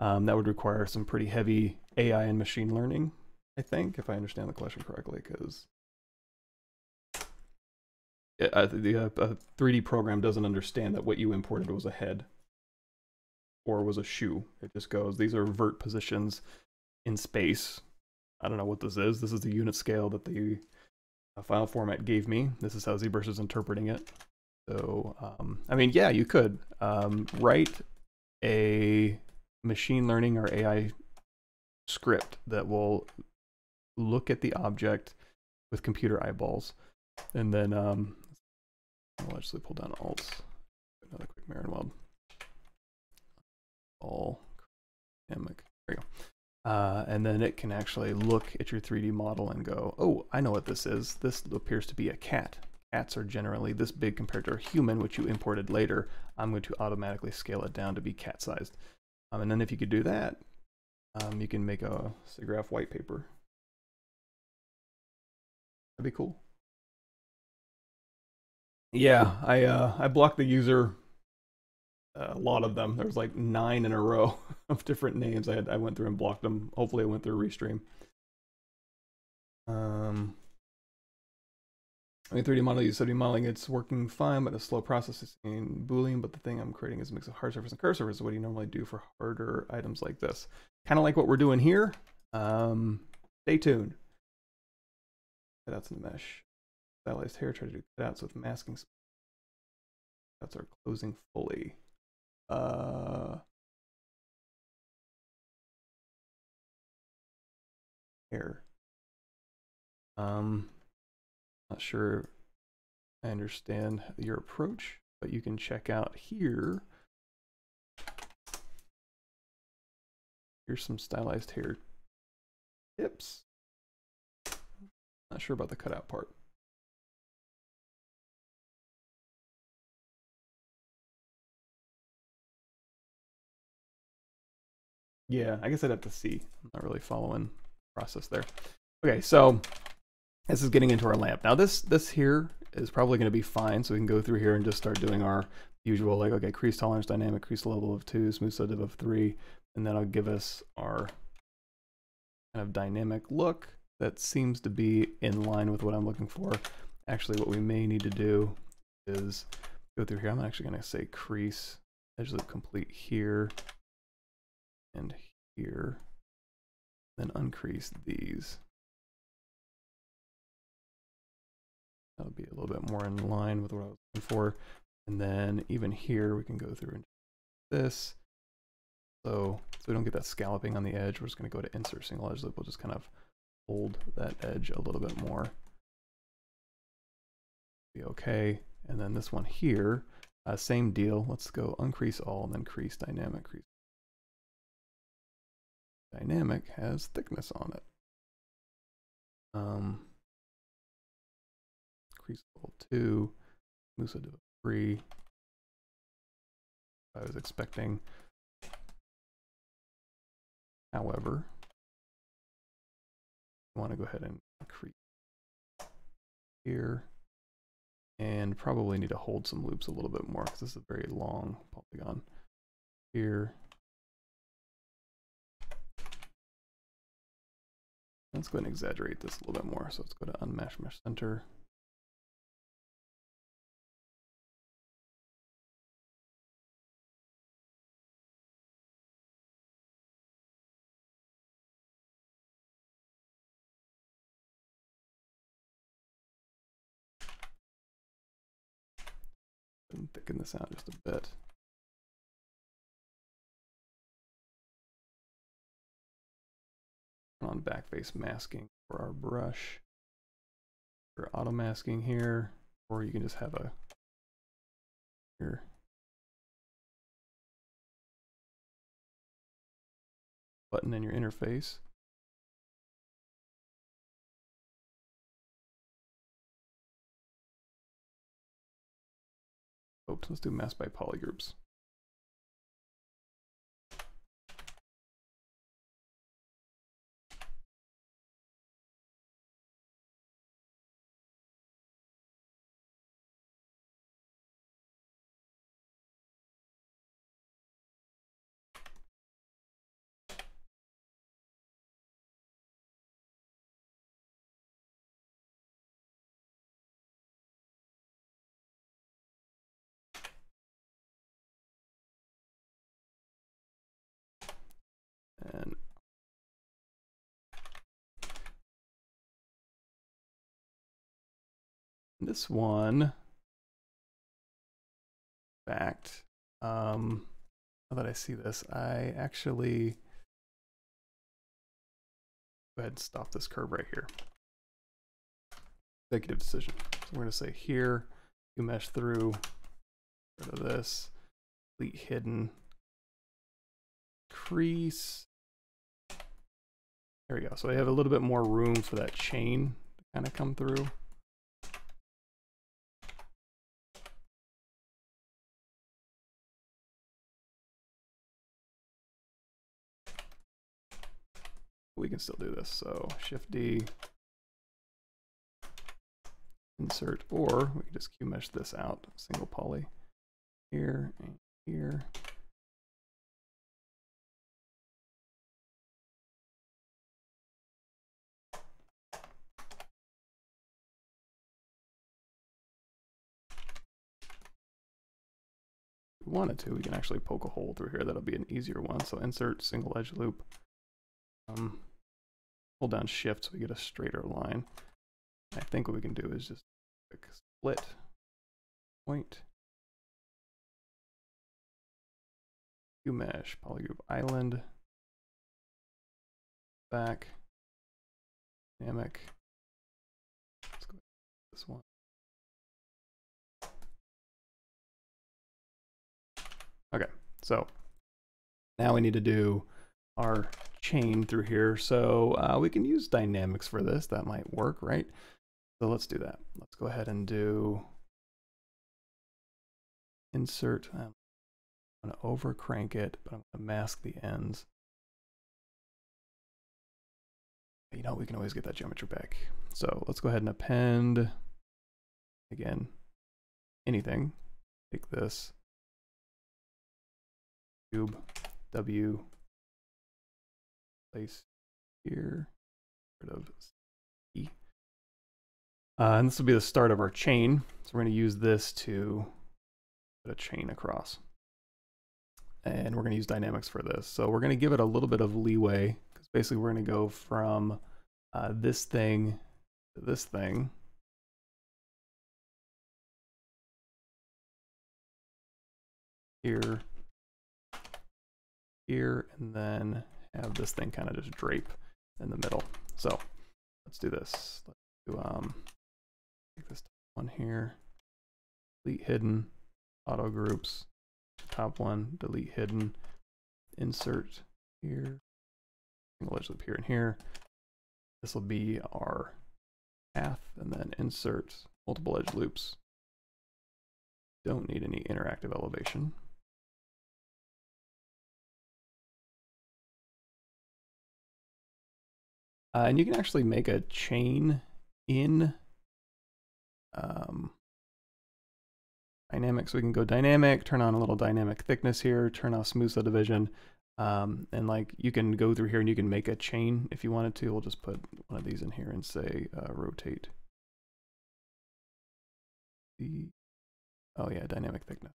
um, that would require some pretty heavy AI and machine learning, I think, if I understand the question correctly, because uh, the uh, 3D program doesn't understand that what you imported was a head or was a shoe. It just goes, these are vert positions in space. I don't know what this is. This is the unit scale that the uh, file format gave me. This is how ZBrush is interpreting it. So, um, I mean, yeah, you could um, write a machine learning or AI script that will look at the object with computer eyeballs. And then um, I'll actually pull down alt. Another quick Marin weld. All. There you go. Uh, and then it can actually look at your 3D model and go, oh, I know what this is. This appears to be a cat. cats are generally this big compared to a human, which you imported later, I'm going to automatically scale it down to be cat sized. Um, and then if you could do that, um, you can make a SIGGRAPH white paper. That'd be cool. Yeah, I uh, I blocked the user a lot of them. There was like nine in a row (laughs) of different names. I had I went through and blocked them. Hopefully, I went through restream. Um, I mean, 3D model, you 7D modeling, it's working fine, but a slow process in Boolean. But the thing I'm creating is a mix of hard surface and curve surface. What do you normally do for harder items like this? Kind of like what we're doing here. Um, stay tuned. Cutouts in the mesh. Stylized hair, try to do cutouts with masking. That's our closing fully. Uh, hair. Um, not sure I understand your approach, but you can check out here. Here's some stylized hair tips. Not sure about the cutout part. Yeah, I guess I'd have to see. I'm not really following the process there. Okay, so this is getting into our lamp. Now this this here is probably going to be fine, so we can go through here and just start doing our usual, like, okay, crease tolerance dynamic, crease level of two, smooth side of three, and that'll give us our kind of dynamic look that seems to be in line with what I'm looking for. Actually, what we may need to do is go through here. I'm actually going to say crease edge loop complete here and here, then uncrease these. That'll be a little bit more in line with what I was looking for. And then even here, we can go through and this. So, so we don't get that scalloping on the edge, we're just going to go to insert single edge loop. We'll just kind of hold that edge a little bit more. Be okay. And then this one here, uh, same deal. Let's go uncrease all and then crease dynamic, crease dynamic has thickness on it. Um, level two, Musa to three. I was expecting. However, I want to go ahead and increase here and probably need to hold some loops a little bit more because this is a very long polygon here Let's go ahead and exaggerate this a little bit more. So let's go to unmasked mesh center. Thicken this out just a bit. on backface masking for our brush. For auto masking here, or you can just have a here. button in your interface. Oops, let's do mass by polygroups. This one, fact, um, now that I see this, I actually go ahead and stop this curve right here. Executive decision. So we're going to say here, QMesh through, rid of this, delete hidden, crease, there we go. So I have a little bit more room for that chain to kind of come through. We can still do this. So Shift D, insert, or we can just QMesh this out, single poly here and here. If we wanted to, we can actually poke a hole through here. That'll be an easier one. So insert single edge loop. Um, hold down shift so we get a straighter line. I think what we can do is just click split point QMesh polygroup island back dynamic. Let's go this one. Okay, so now we need to do our chain through here. So uh, we can use dynamics for this. That might work, right? So let's do that. Let's go ahead and do insert. Um, I'm going to over crank it, but I'm going to mask the ends. You know, we can always get that geometry back. So let's go ahead and append, again, anything. Take this, cube, W, place here, rid of C. Uh, and this will be the start of our chain. So we're going to use this to put a chain across. And we're going to use dynamics for this. So we're going to give it a little bit of leeway because basically we're going to go from uh, this thing to this thing. Here, here, and then have this thing kind of just drape in the middle. So let's do this. Let's do um take this one here, delete hidden, auto groups, top one, delete hidden, insert here, single edge loop here and here. This will be our path, and then insert multiple edge loops. Don't need any interactive elevation. Uh, and you can actually make a chain in um, dynamic. So we can go dynamic, turn on a little dynamic thickness here, turn off smooth subdivision. Um, and like you can go through here and you can make a chain if you wanted to. We'll just put one of these in here and say uh, rotate. The oh yeah, dynamic thickness.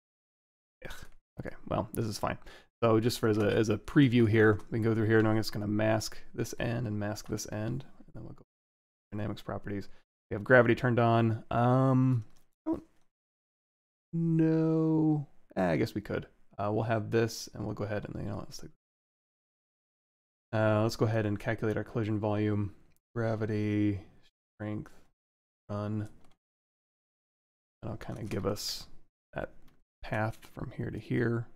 Ugh. Okay, well this is fine. So just for as a, as a preview here, we can go through here and I'm just going to mask this end and mask this end. And then we'll go dynamics properties. We have gravity turned on. Um, know. Eh, I guess we could. Uh, we'll have this and we'll go ahead and, you know, let's, uh, let's go ahead and calculate our collision volume. Gravity, strength, run. That'll kind of give us that path from here to here.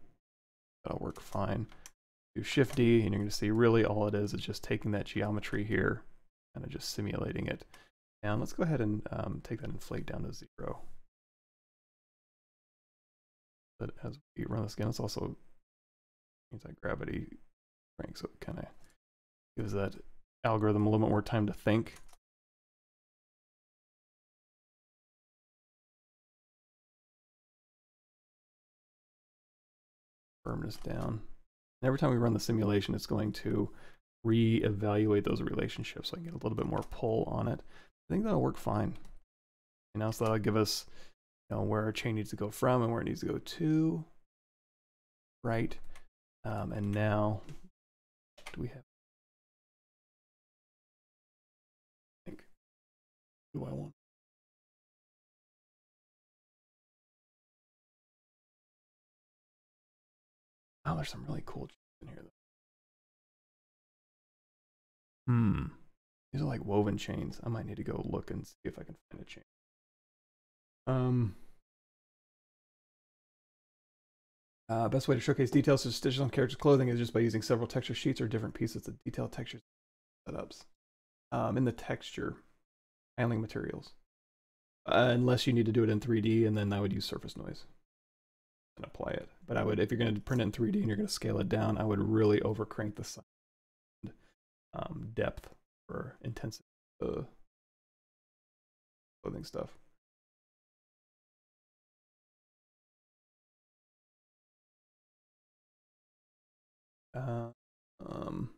That'll work fine. Do Shift D, and you're going to see really all it is is just taking that geometry here, kind of just simulating it. And let's go ahead and um, take that inflate down to zero. But as we run this again, it's also anti-gravity crank, so it kind of gives that algorithm a little bit more time to think. Firmness down. And every time we run the simulation, it's going to re-evaluate those relationships so I can get a little bit more pull on it. I think that'll work fine. And now so that'll give us you know, where our chain needs to go from and where it needs to go to. Right. Um, and now, do we have? I think. Do I want? Oh, there's some really cool in here. Though. Hmm. These are like woven chains. I might need to go look and see if I can find a chain. Um. Uh, best way to showcase details to stitches on characters' clothing is just by using several texture sheets or different pieces of detailed texture setups. Um, in the texture, handling materials. Uh, unless you need to do it in 3D, and then I would use surface noise and apply it. But I would, if you're going to print it in 3D and you're going to scale it down, I would really over crank the size um, depth or intensity of the clothing stuff. Uh, um,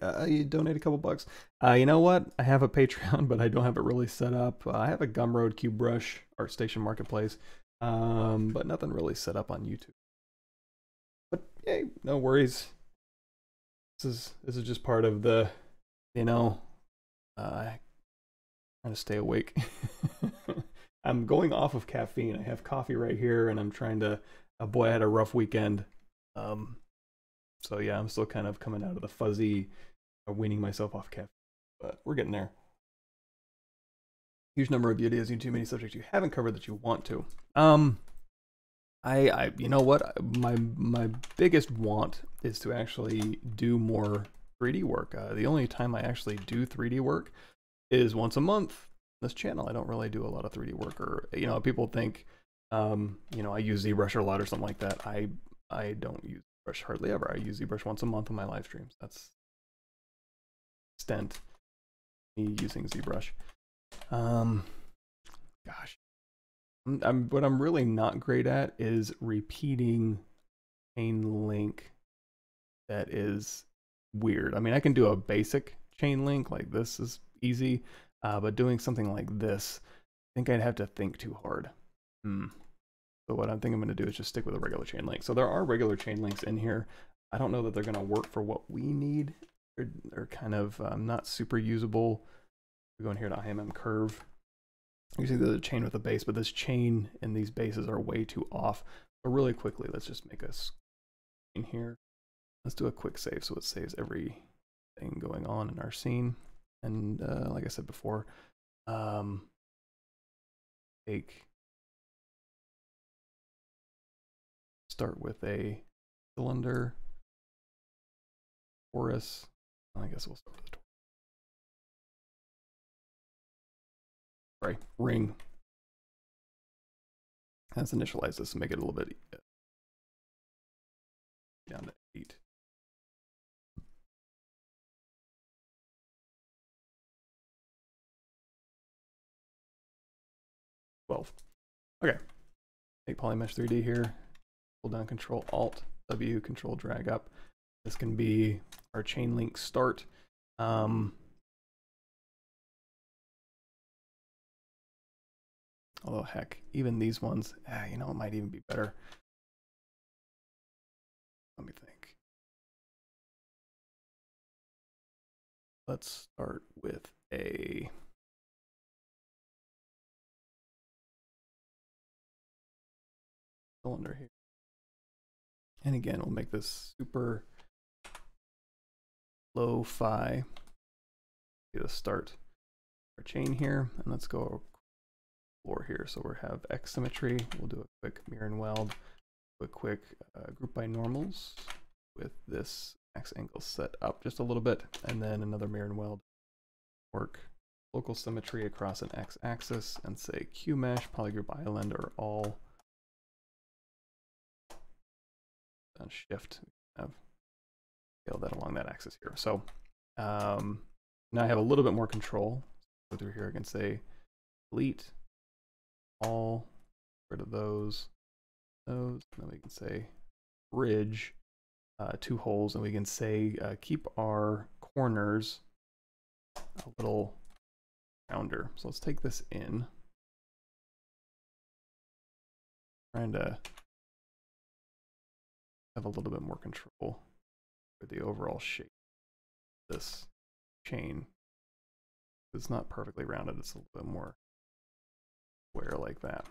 uh, you donate a couple bucks. Uh, you know what? I have a (laughs) Patreon, but I don't have it really set up. Uh, I have a Gumroad Cubebrush ArtStation Marketplace, um, but nothing really set up on YouTube. But hey, no worries. This is this is just part of the, you know, uh, trying to stay awake. (laughs) I'm going off of caffeine. I have coffee right here, and I'm trying to. Oh boy, I had a rough weekend. Um, so yeah, I'm still kind of coming out of the fuzzy, uh, weaning myself off caffeine, but we're getting there. Huge number of videos and too many subjects you haven't covered that you want to. Um, I, I, you know what, my my biggest want is to actually do more 3D work. Uh, the only time I actually do 3D work is once a month this channel. I don't really do a lot of 3D work or, you know, people think, um, you know, I use ZBrush a lot or something like that. I, I don't use ZBrush hardly ever. I use ZBrush once a month on my live streams. That's extent me using ZBrush. Um, gosh, I'm, I'm, what I'm really not great at is repeating chain link that is weird. I mean, I can do a basic chain link like this is easy, uh, but doing something like this, I think I'd have to think too hard. Hmm. So what I'm thinking I'm going to do is just stick with a regular chain link. So there are regular chain links in here. I don't know that they're going to work for what we need. They're, they're kind of um, not super usable. We go in here to IMM curve. You see there's a chain with a base, but this chain and these bases are way too off. So really quickly, let's just make a scene here. Let's do a quick save so it saves everything going on in our scene. And uh, like I said before, um, take start with a cylinder, torus. I guess we'll start with a torus. Sorry, ring. Let's initialize this and make it a little bit uh, down to eight. 12. Okay. Make Polymesh 3D here. Hold down Control Alt W, Control drag up. This can be our chain link start. Um, although heck, even these ones, ah, you know, it might even be better. Let me think. Let's start with a cylinder here. And again, we'll make this super low-fi. The start our chain here, and let's go floor here. So we have X symmetry. We'll do a quick mirror and weld, do a quick uh, group by normals with this X angle set up just a little bit, and then another mirror and weld. Work local symmetry across an X axis and say QMesh, polygroup island are all shift have scale that along that axis here. So um, now I have a little bit more control. Go through here, I can say delete all, rid of those, those, and then we can say bridge uh, two holes, and we can say uh, keep our corners a little rounder. So let's take this in. Trying to have a little bit more control for the overall shape of this chain. It's not perfectly rounded, it's a little bit more square like that.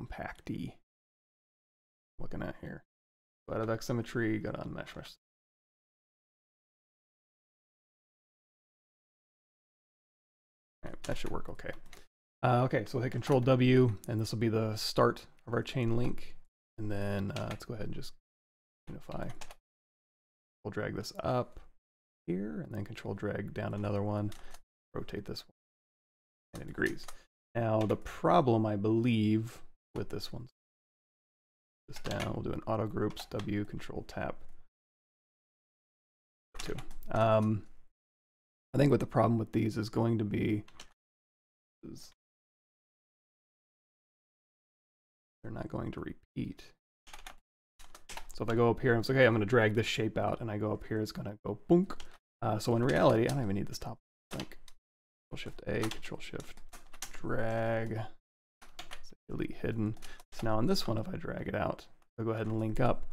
Compacty. Looking at here. So out of X symmetry, got on mesh mesh. Alright, that should work okay. Uh, okay, so we'll hit Control W, and this will be the start of our chain link. And then uh, let's go ahead and just unify. We'll drag this up here, and then Control drag down another one. Rotate this one 90 degrees. Now the problem, I believe, with this one, this down. We'll do an auto groups, W, control tap. Two. Um, I think what the problem with these is going to be is they're not going to repeat. So if I go up here, I'm like, okay, I'm going to drag this shape out, and I go up here, it's going to go boonk. Uh, so in reality, I don't even need this top link. Control Shift A, Control Shift drag, delete hidden. So now on this one, if I drag it out, I'll go ahead and link up,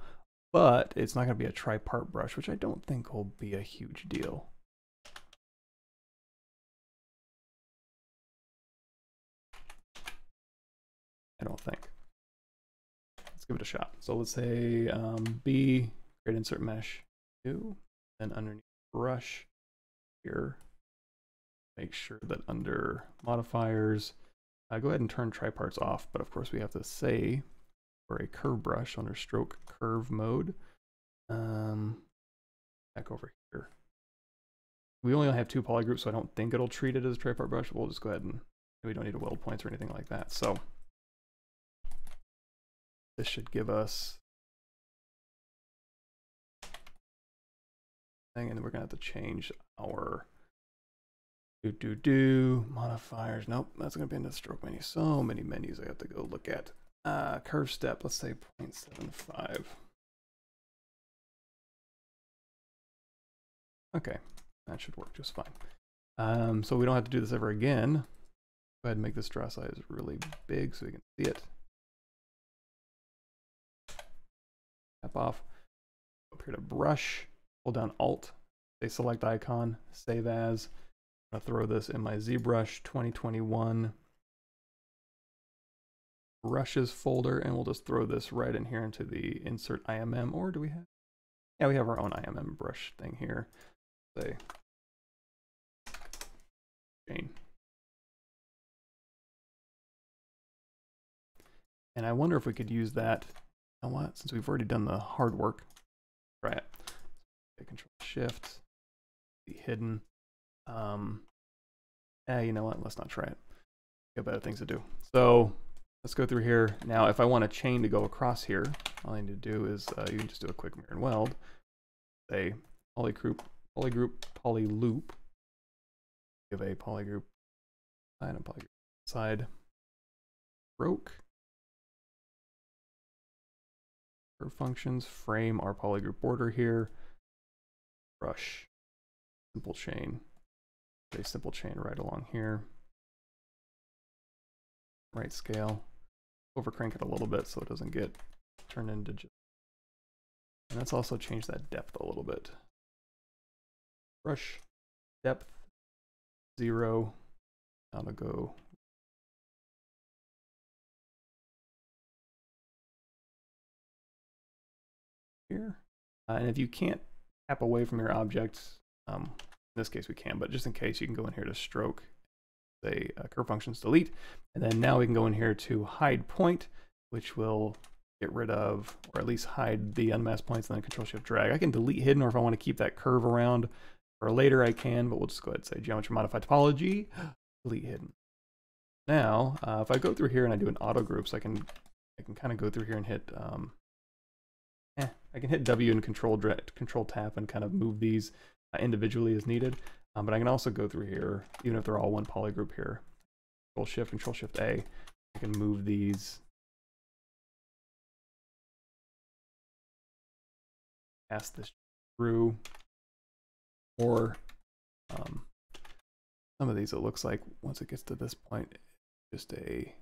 but it's not going to be a tri-part brush, which I don't think will be a huge deal. I don't think. Give it a shot. So let's say um, B, create insert mesh 2, and underneath brush here, make sure that under modifiers, uh, go ahead and turn triparts off, but of course we have to say for a curve brush under stroke curve mode. Um, back over here. We only have two polygroups, so I don't think it'll treat it as a tripart brush. We'll just go ahead and we don't need a weld points or anything like that. So this should give us thing, and we're gonna have to change our do do do modifiers. Nope, that's gonna be in the stroke menu. So many menus I have to go look at. Uh, curve step, let's say 0.75. Okay, that should work just fine. Um, so we don't have to do this ever again. Go ahead and make this draw size really big so we can see it. Tap off. Up here to brush, hold down Alt, say select icon, save as. I'm gonna throw this in my ZBrush 2021 brushes folder, and we'll just throw this right in here into the insert IMM. Or do we have? Yeah, we have our own IMM brush thing here. Say chain. And I wonder if we could use that. You know what? Since we've already done the hard work, try it. Control Shift, be hidden. Um, eh, you know what? Let's not try it. Got better things to do. So let's go through here. Now, if I want a chain to go across here, all I need to do is uh, you can just do a quick mirror and weld. Say polygroup, polygroup, polyloop. Give a polygroup side and polygroup side. Broke. For functions, frame our polygroup border here. Brush, simple chain. A simple chain right along here. Right scale. Over crank it a little bit so it doesn't get turned into just. And let's also change that depth a little bit. Brush, depth, zero. To go here. Uh, and if you can't tap away from your objects, um, in this case we can, but just in case you can go in here to stroke, say uh, curve functions delete, and then now we can go in here to hide point, which will get rid of, or at least hide the unmasked points, and then control shift drag. I can delete hidden, or if I want to keep that curve around for later I can, but we'll just go ahead and say geometry modify topology, (gasps) delete hidden. Now, uh, if I go through here and I do an auto groups, I can I can kind of go through here and hit um, I can hit W and control control tap and kind of move these uh, individually as needed. Um, but I can also go through here, even if they're all one polygroup here. Control Shift, Control Shift A. I can move these. Pass this through. Or um, some of these, it looks like once it gets to this point, just a,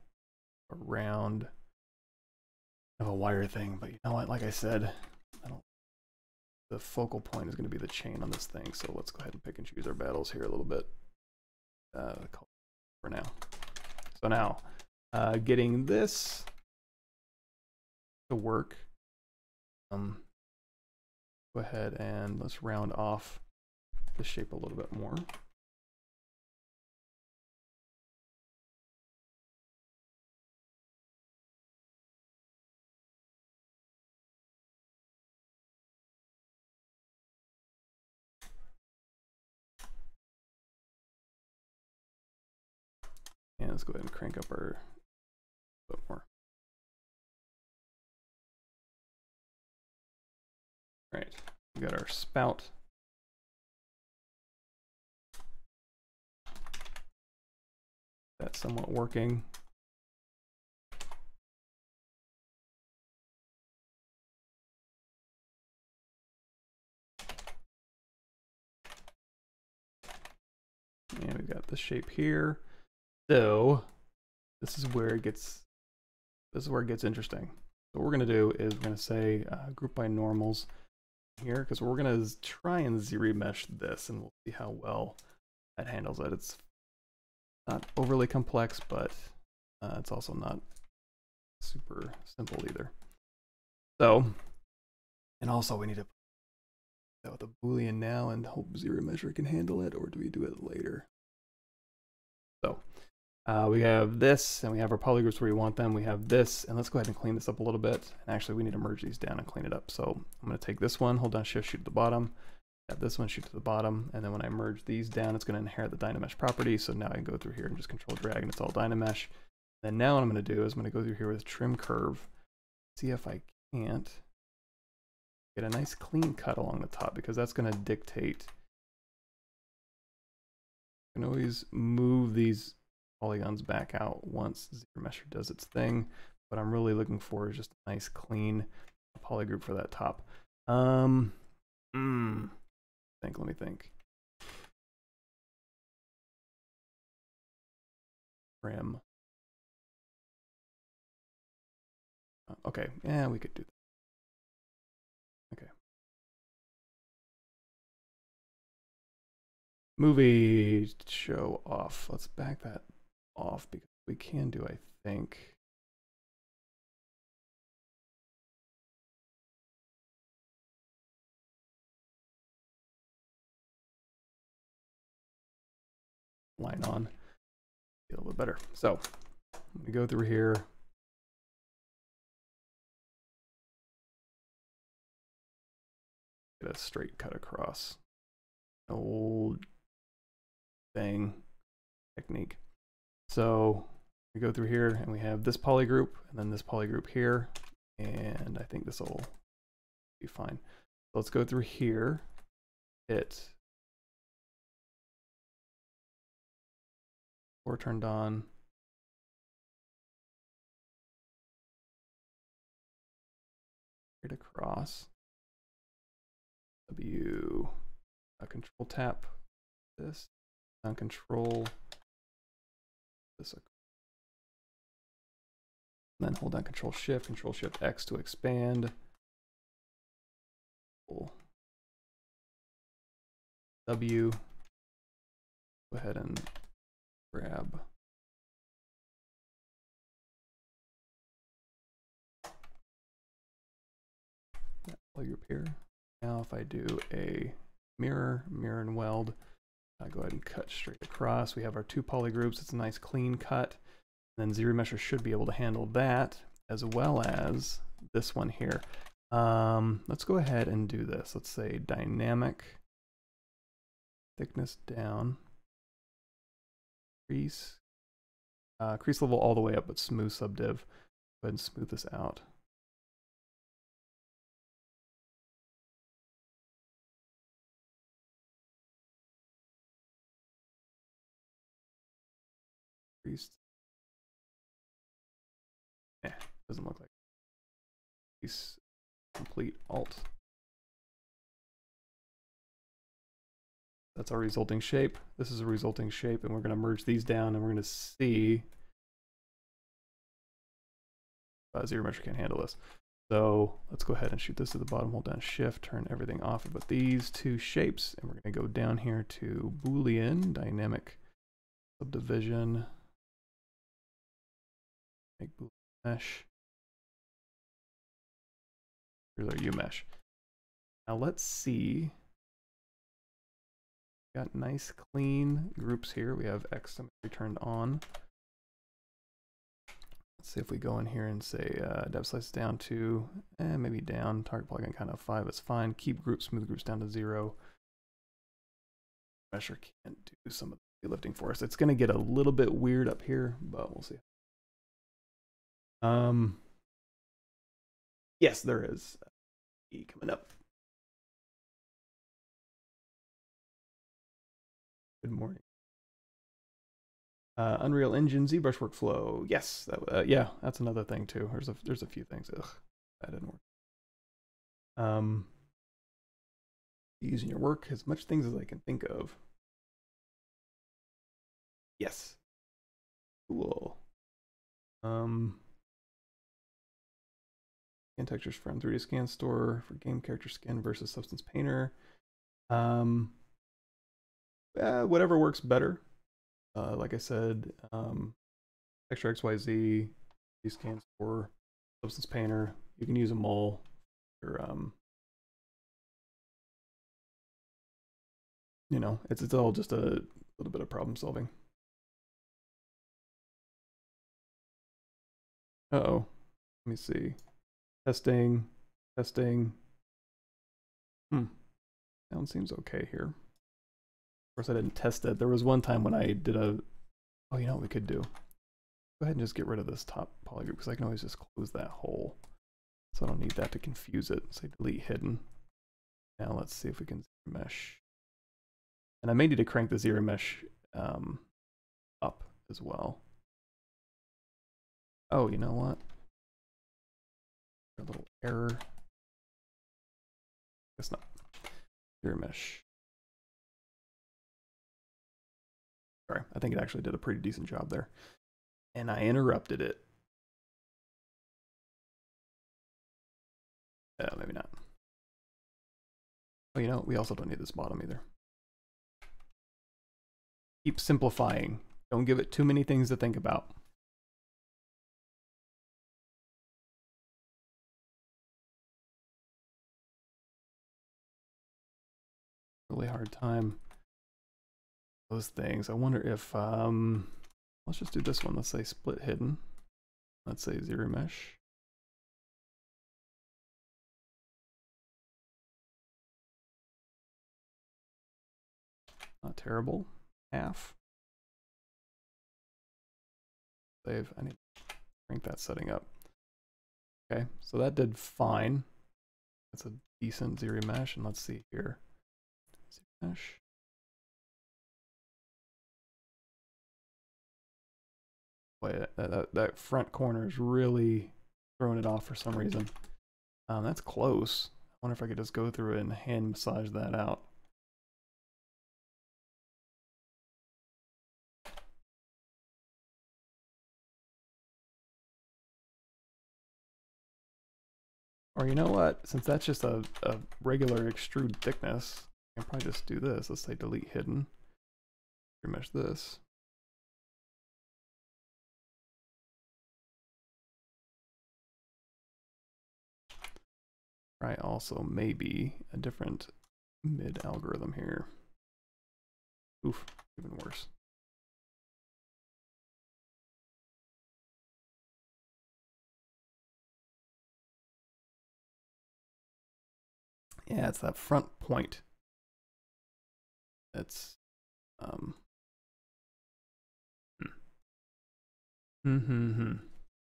a round of a wire thing. But you know what? Like I said. The focal point is going to be the chain on this thing. So let's go ahead and pick and choose our battles here a little bit. Uh, for now. So now, uh, getting this to work. Um, go ahead and let's round off the shape a little bit more. Let's go ahead and crank up our bit more. right, we got our spout. That's somewhat working. And we got the shape here. So this is where it gets this is where it gets interesting. So what we're gonna do is we're gonna say uh, group by normals here because we're gonna try and ZRemesh this and we'll see how well that handles it. It's not overly complex, but uh, it's also not super simple either. So, and also we need to that with a boolean now and hope ZRemesher can handle it, or do we do it later? So uh, we have this, and we have our polygroups where we want them. We have this, and let's go ahead and clean this up a little bit. And actually, we need to merge these down and clean it up. So I'm going to take this one, hold down Shift, shoot to the bottom. Have this one, shoot to the bottom, and then when I merge these down, it's going to inherit the Dynamesh property. So now I can go through here and just control drag, and it's all Dynamesh. Then now what I'm going to do is I'm going to go through here with trim curve, see if I can't get a nice clean cut along the top because that's going to dictate. You can always move these polygons back out once ZRemesher does its thing. What I'm really looking for is just a nice clean polygroup for that top. Um, mm, think, let me think. Rim. Uh, okay, yeah, we could do that. Okay. Movie show off. Let's back that off because we can do, I think. Line on. A little bit better. So, let me go through here. Get a straight cut across. Old thing technique. So we go through here and we have this polygroup and then this polygroup here. And I think this will be fine. So let's go through here, hit or turned on. Straight across. W, control tap this, on control this then hold down control shift control shift x to expand. W. Go ahead and grab. That polygroup here. Now if I do a mirror mirror and weld I'll go ahead and cut straight across. We have our two polygroups. It's a nice clean cut. And then ZRemesher should be able to handle that as well as this one here. Um, let's go ahead and do this. Let's say dynamic thickness down, crease, uh, crease level all the way up, but smooth subdiv. Go ahead and smooth this out. Increased. Eh, doesn't look like piece complete alt. That's our resulting shape. This is a resulting shape, and we're going to merge these down, and we're going to see. Uh, ZRemesher can't handle this. So let's go ahead and shoot this to the bottom, hold down shift, turn everything off but these two shapes, and we're going to go down here to Boolean, dynamic subdivision, Make mesh. Here's our U mesh. Now let's see. Got nice clean groups here. We have X symmetry turned on. Let's see if we go in here and say uh, dev slice down to, eh, maybe down. Target polygon kind of five is fine. Keep groups, smooth groups down to zero. Measure can't do some of the lifting for us. It's going to get a little bit weird up here, but we'll see. Um, yes, there is. E coming up. Good morning. Uh, Unreal Engine ZBrush workflow. Yes, that, uh, yeah, that's another thing too. There's a there's a few things. Ugh, that didn't work. Um, using your work as much things as I can think of. Yes. Cool. Um scan textures from 3D Scan Store for game character skin versus Substance Painter. Um, uh, whatever works better. Uh, like I said, um, Texture XYZ, these scans for Substance Painter. You can use them all. For, um, you know, it's it's all just a little bit of problem solving. Uh oh. Let me see. Testing, testing. Hmm. Sound seems okay here. Of course, I didn't test it. There was one time when I did a. Oh, you know what we could do? Go ahead and just get rid of this top polygroup because I can always just close that hole. So I don't need that to confuse it. Say delete hidden. Now let's see if we can mesh. And I may need to crank the ZRemesh um, up as well. Oh, you know what? A little error. Guess not. ZRemesh. Sorry, I think it actually did a pretty decent job there. And I interrupted it. Uh, maybe not. Oh, you know, we also don't need this bottom either. Keep simplifying. Don't give it too many things to think about. Really hard time. Those things. I wonder if, um, let's just do this one. Let's say split hidden. Let's say ZRemesh. Not terrible. Half. Save. I need to crank that setting up. Okay, so that did fine. That's a decent ZRemesh. And let's see here. Zero. Boy, that, that, that front corner is really throwing it off for some reason. Um, that's close. I wonder if I could just go through it and hand massage that out. Or you know what? Since that's just a, a regular extrude thickness, I probably just do this. Let's say delete hidden. Remesh this. Try also maybe a different mid algorithm here. Oof, even worse. Yeah, it's that front point. That's um hmm. hmm hmm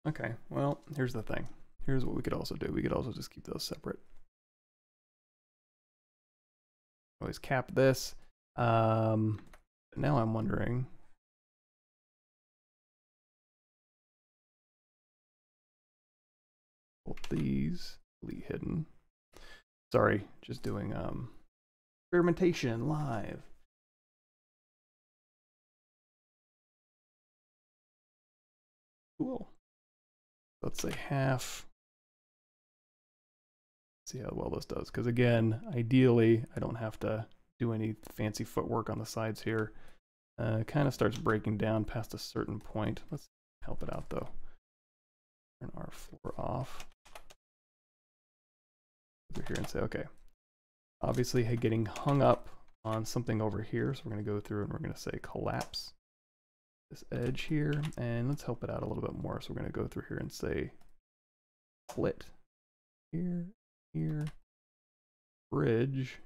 Okay, well, here's the thing. Here's what we could also do. We could also just keep those separate. Always cap this. Um, now I'm wondering. Both these, delete hidden. Sorry, just doing um, experimentation live. Cool. Let's say half. See how well this does. Because again, ideally, I don't have to do any fancy footwork on the sides here. Uh, kind of starts breaking down past a certain point. Let's help it out though. Turn our floor off over here and say, okay, obviously getting hung up on something over here. So we're going to go through and we're going to say collapse this edge here. And let's help it out a little bit more. So we're going to go through here and say split here, here, bridge.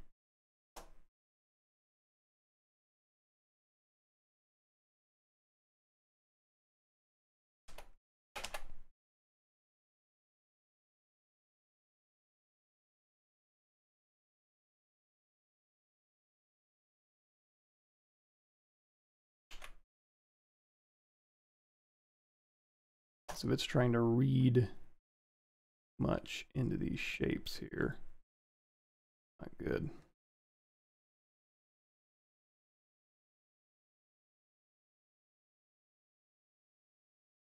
So if it's trying to read much into these shapes here, not good.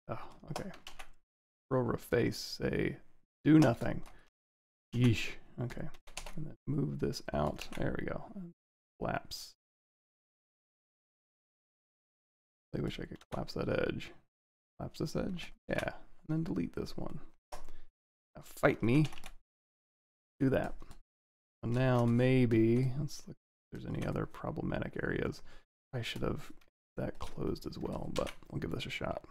Oh, okay. Rover face say do nothing. Yeesh. Okay. And then move this out. There we go. Collapse. I wish I could collapse that edge. Collapse this edge. Yeah. And then delete this one. Now fight me. Do that. And now maybe let's look if there's any other problematic areas. I should have that closed as well, but we'll give this a shot.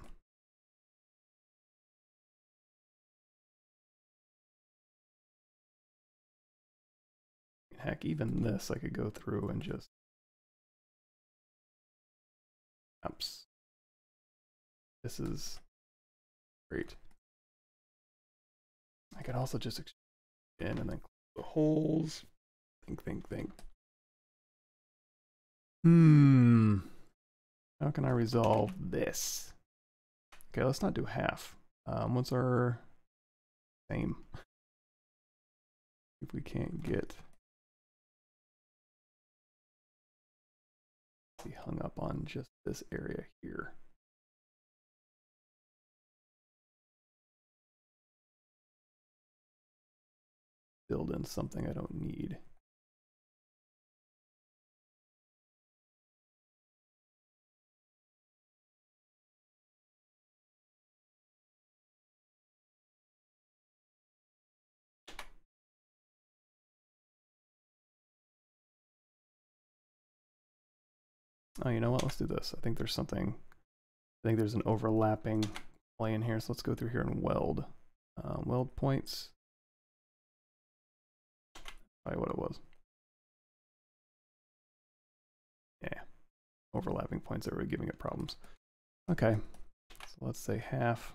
Heck, even this I could go through and just Oops. This is great. I could also just in and then close the holes. Think, think, think. Hmm. How can I resolve this? Okay, let's not do half. Um, what's our same? If we can't get be hung up on just this area here. Build in something I don't need. Oh, you know what? Let's do this. I think there's something. I think there's an overlapping plane here. So let's go through here and weld. Um, weld points. Probably what it was. Yeah. Overlapping points that were giving it problems. Okay. So let's say half.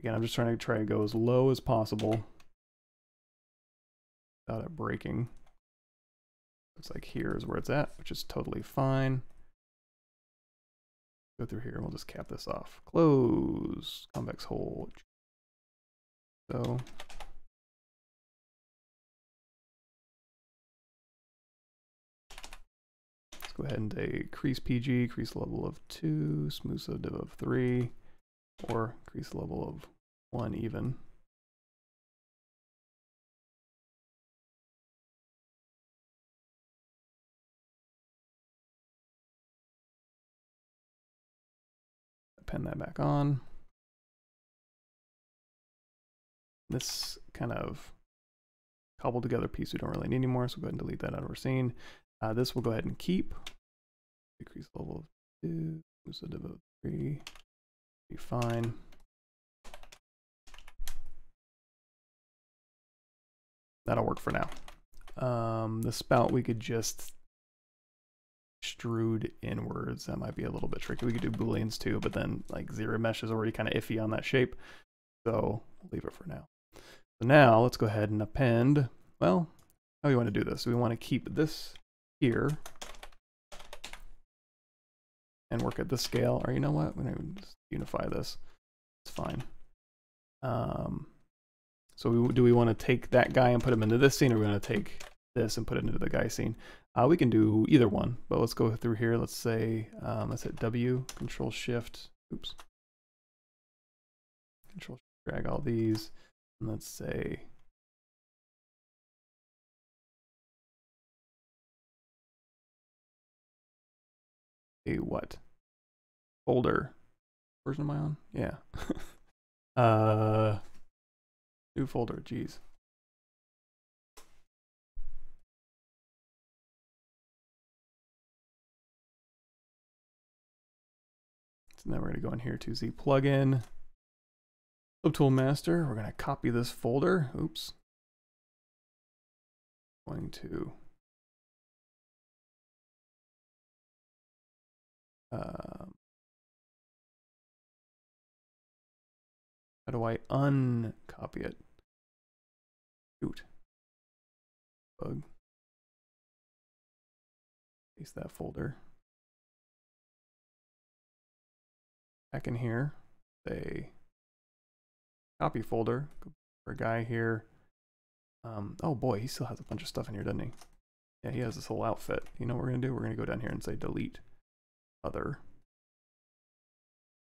Again, I'm just trying to try to go as low as possible without it breaking. Looks like here is where it's at, which is totally fine. Go through here and we'll just cap this off. Close convex hole. So go ahead and take crease PG, crease level of two, smooth subdiv of three, or crease level of one even. Pen that back on. This kind of cobbled together piece we don't really need anymore, so go ahead and delete that out of our scene. Uh, this we'll go ahead and keep. Decrease level of two, the of three, be fine. That'll work for now. Um, the spout we could just extrude inwards. That might be a little bit tricky. We could do booleans too, but then like ZRemesh is already kind of iffy on that shape. So we'll leave it for now. So now let's go ahead and append. Well, how do we want to do this? We want to keep this here and work at this scale. Or you know what? We're going to unify this. It's fine. Um, so we, do we want to take that guy and put him into this scene, or we're we going to take this and put it into the guy scene? Uh, we can do either one, but let's go through here. Let's say, um, let's hit W, Control Shift, oops, Control drag all these, and let's say, a what? Folder version am I on? Yeah. (laughs) uh, new folder, Jeez. So then we're going to go in here to Z plugin, Subtool Master. We're going to copy this folder. Oops. Going to um, how do I uncopy it? Shoot. Bug. Paste that folder. back in here, say copy folder for a guy here. Um, oh boy, he still has a bunch of stuff in here, doesn't he? Yeah, he has this whole outfit. You know what we're gonna do? We're gonna go down here and say delete other.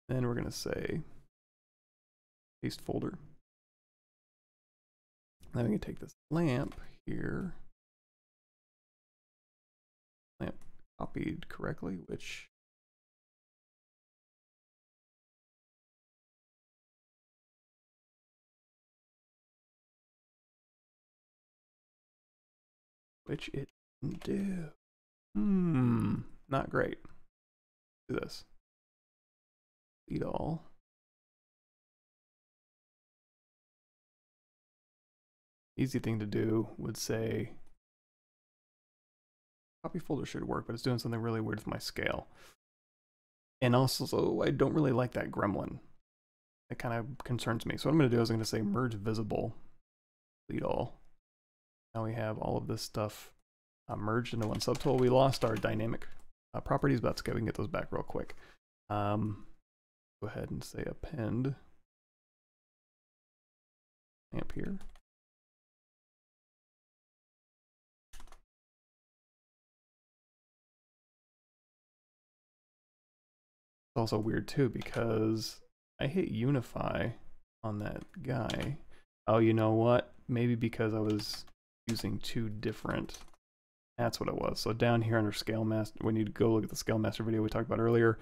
Then we're gonna say paste folder. Then we can take this lamp here. Lamp copied correctly, which which it didn't do. Hmm, not great. Do this. Delete all. Easy thing to do would say copy folder should work, but it's doing something really weird with my scale. And also, I don't really like that gremlin. It kind of concerns me. So what I'm going to do is I'm going to say merge visible, delete all. Now we have all of this stuff uh, merged into one subtool. We lost our dynamic uh, properties, but okay. We can get those back real quick. Um, go ahead and say append amp here. It's also weird too because I hit unify on that guy. Oh, you know what? Maybe because I was using two different. That's what it was. So down here under Scale Master, when you go look at the Scale Master video we talked about earlier,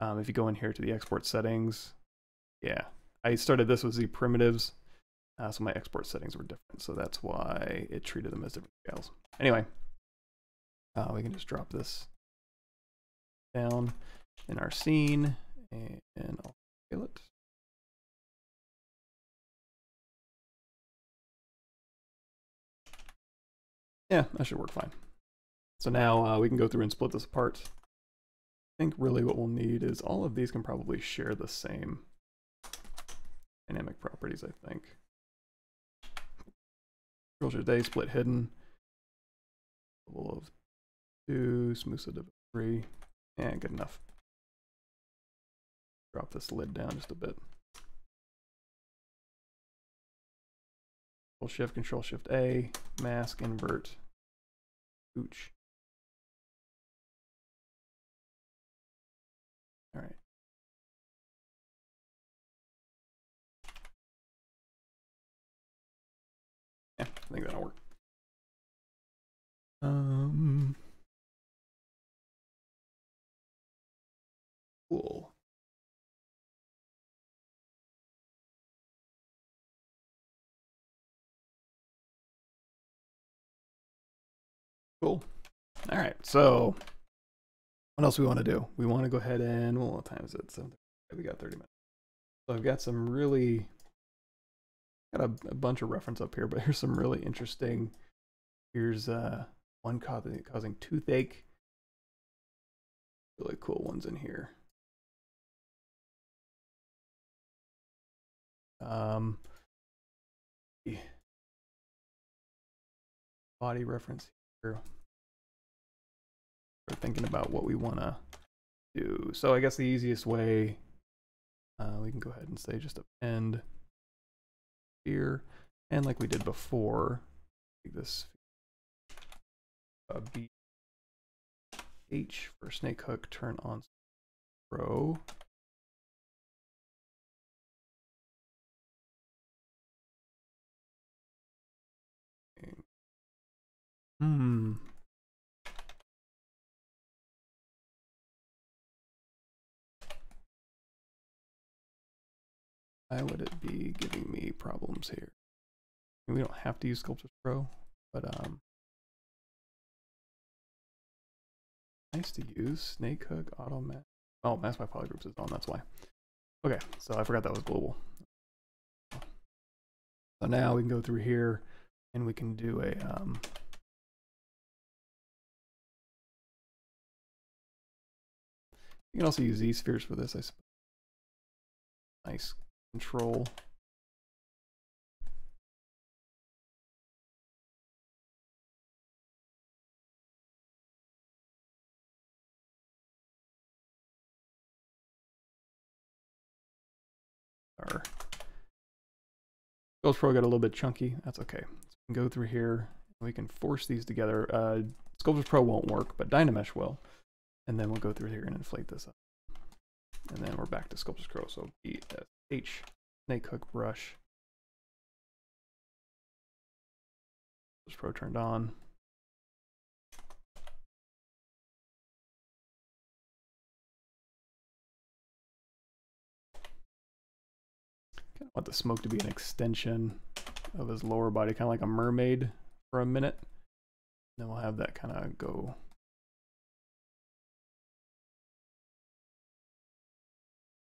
um, if you go in here to the export settings, yeah, I started this with Z primitives, uh, so my export settings were different. So that's why it treated them as different scales. Anyway, uh, we can just drop this down in our scene and I'll scale it. Yeah, that should work fine. So now uh, we can go through and split this apart. I think really what we'll need is all of these can probably share the same dynamic properties, I think. Control Shift A, split hidden. Level of two, smooth of three. Yeah, good enough. Drop this lid down just a bit. Control Shift, Control Shift A, mask, invert, ooch. I think that'll work. Um. Cool. Cool. All right. So, what else we want to do? We want to go ahead and well, what time is it? So we got 30 minutes. So I've got some really got a, a bunch of reference up here, but here's some really interesting. Here's uh one causing causing toothache. Really cool ones in here. Um, body reference here. We're thinking about what we want to do. So I guess the easiest way, uh, we can go ahead and say just append here. And like we did before, take this uh, B H for snake hook, turn on row. Hmm. Why would it be giving me problems here? We don't have to use Sculptris Pro, but um, nice to use. Snake hook, auto mask. Oh, mask by polygroups is on, that's why. Okay, so I forgot that was global. So now we can go through here and we can do a um, You can also use ZSpheres for this, I suppose. Nice control. Our Pro got a little bit chunky. That's okay. So we can go through here. We can force these together. Uh, Sculptris Pro won't work, but Dynamesh will. And then we'll go through here and inflate this up. And then we're back to Sculptris Pro. So BSH, snake hook brush. This Pro turned on. Kind of want the smoke to be an extension of his lower body, kind of like a mermaid for a minute. Then we'll have that kind of go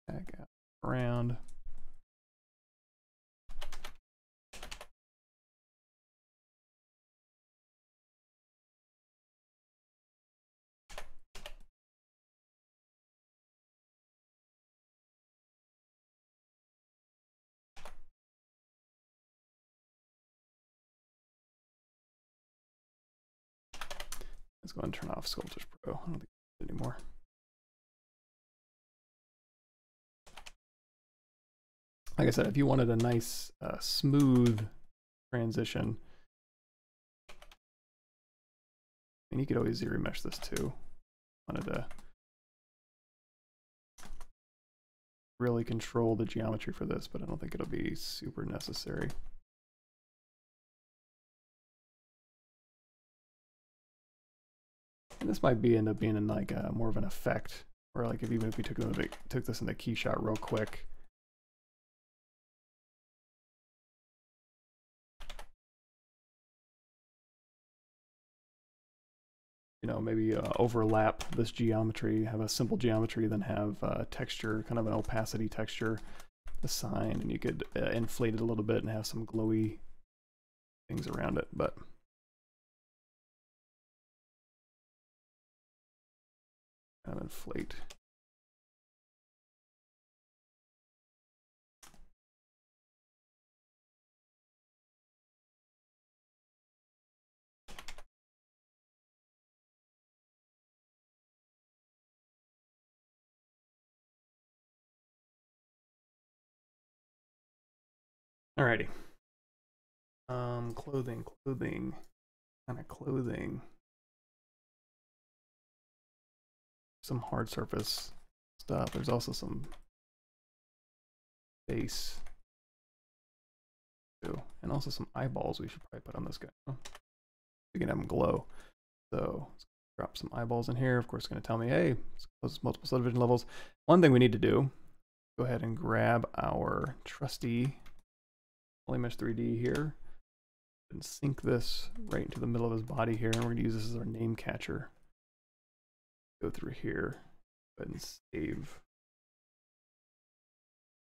back out around. Let's go and turn off Sculptris Pro. I don't think anymore. Like I said, if you wanted a nice, uh, smooth transition, and you could always ZRemesh this too. Wanted to really control the geometry for this, but I don't think it'll be super necessary. And this might be end up being in like a, more of an effect, or like if even if we took, took this in the KeyShot real quick. You know, maybe uh, overlap this geometry, have a simple geometry, then have uh, texture, kind of an opacity texture assigned, and you could uh, inflate it a little bit and have some glowy things around it, but of inflate. Alrighty. Um, clothing, clothing, kind of clothing. some hard surface stuff. There's also some face too, and also some eyeballs we should probably put on this guy. We can have them glow. So drop some eyeballs in here. Of course, it's going to tell me, hey, it's multiple subdivision levels. One thing we need to do, go ahead and grab our trusty Polymesh 3D here and sink this right into the middle of his body here. And we're going to use this as our name catcher go through here and save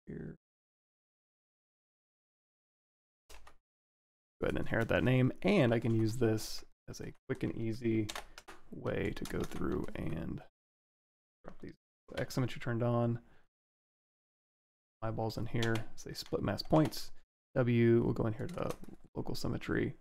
here. Go ahead and inherit that name, and I can use this as a quick and easy way to go through and drop these X symmetry turned on. Eyeballs in here, say split mass points. W, we'll go in here to local symmetry.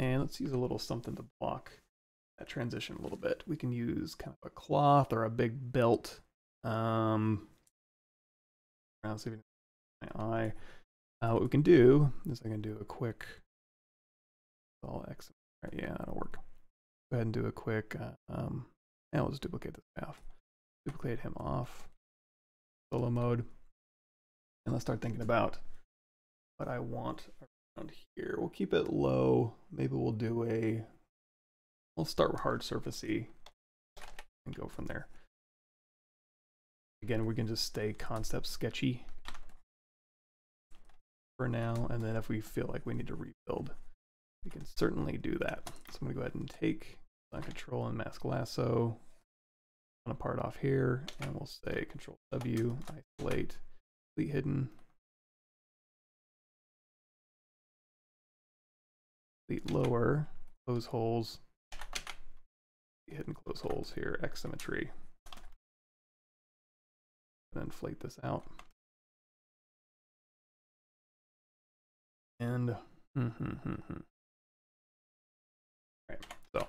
And let's use a little something to block that transition a little bit. We can use kind of a cloth or a big belt. Um, around saving my eye. Uh, what we can do is I can do a quick all X. Yeah, that'll work. Go ahead and do a quick. Uh, um, and we'll just duplicate this off. Duplicate him off. Solo mode. And let's start thinking about what I want around here. We'll keep it low. Maybe we'll do a, we'll start with hard surfacey and go from there. Again, we can just stay concept sketchy for now. And then if we feel like we need to rebuild, we can certainly do that. So I'm gonna go ahead and take on control and mask lasso. On a part off here, and we'll say Control W, isolate, delete hidden, delete lower, close holes, hidden close holes here, X symmetry. And inflate this out. And hmm, hmm, hmm, hmm. Right, so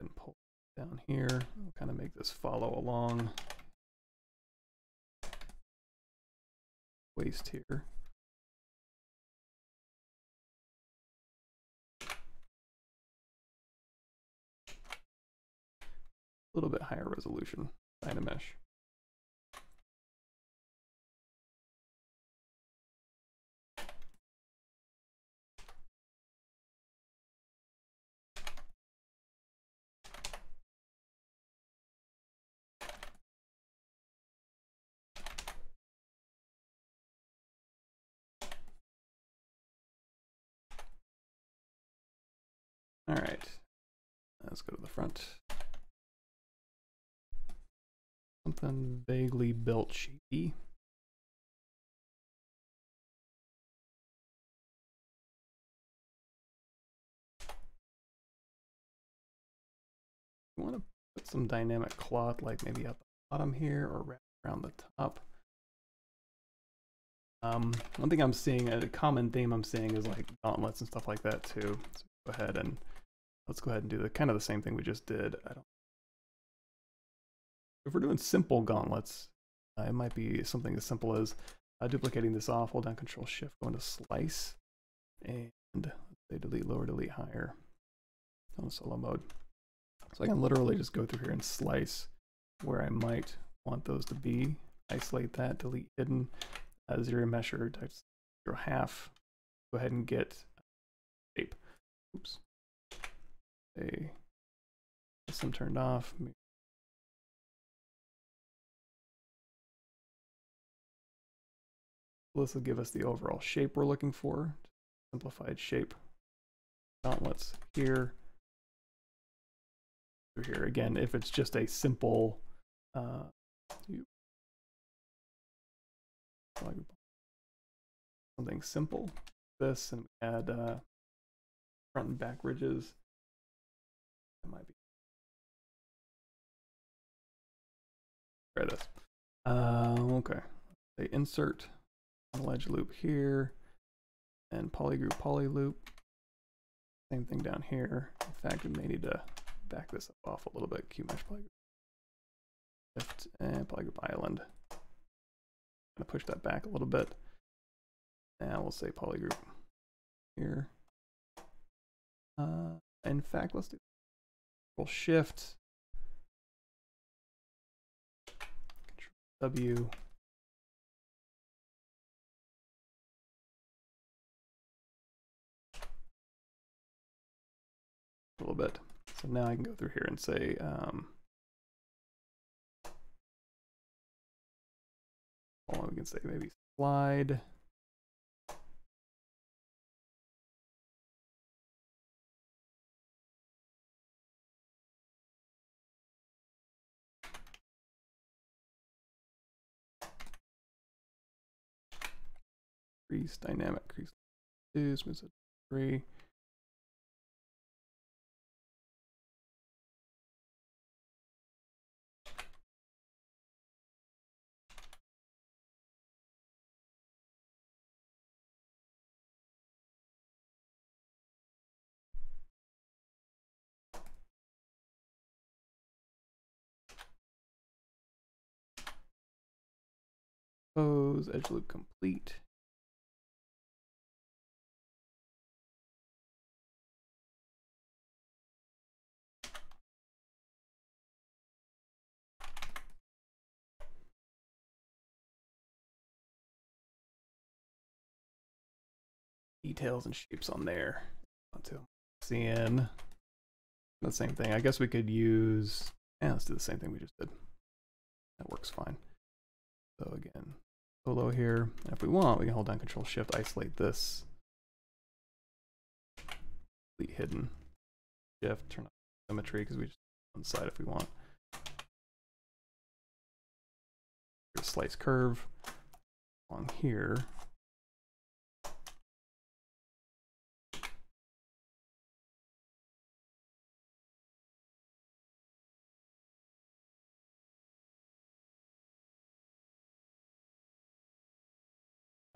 then pull down here. We'll kind of make this follow along. Waist here. A little bit higher resolution Dynamesh. All right, let's go to the front. Something vaguely built shapey. You want to put some dynamic cloth, like maybe at the bottom here or wrap around the top. Um, one thing I'm seeing, a common theme I'm seeing is like gauntlets and stuff like that too. So go ahead and let's go ahead and do the kind of the same thing we just did. I don't. If we're doing simple gauntlets, uh, it might be something as simple as uh, duplicating this off, hold down Control Shift, go into Slice, and say delete lower, delete higher on solo mode. So I can literally just go through here and slice where I might want those to be, isolate that, delete hidden, uh, ZRemesher, zero half. Go ahead and get shape. Oops. A system turned off. This will give us the overall shape we're looking for. Simplified shape. Gauntlets here. Here again, if it's just a simple uh, something simple, this, and add uh, front and back ridges. That might be. Try this. Uh, okay. Say insert edge loop here, and polygroup poly loop. Same thing down here. In fact, we may need to back this up off a little bit. QMesh polygroup. Shift and polygroup island. Gonna push that back a little bit. Now we'll say polygroup here. Uh, in fact, let's do Control Shift, Control W. A little bit. So now I can go through here and say, um, on, we can say maybe slide. Crease dynamic crease two, smooth three. Pose, edge loop complete. details and shapes on there. To seeing the same thing. I guess we could use. Yeah, let's do the same thing we just did. That works fine. So again, solo here. If we want, we can hold down Control Shift, isolate this. Delete hidden. Shift, turn off symmetry because we just one side if we want. Here's slice curve along here.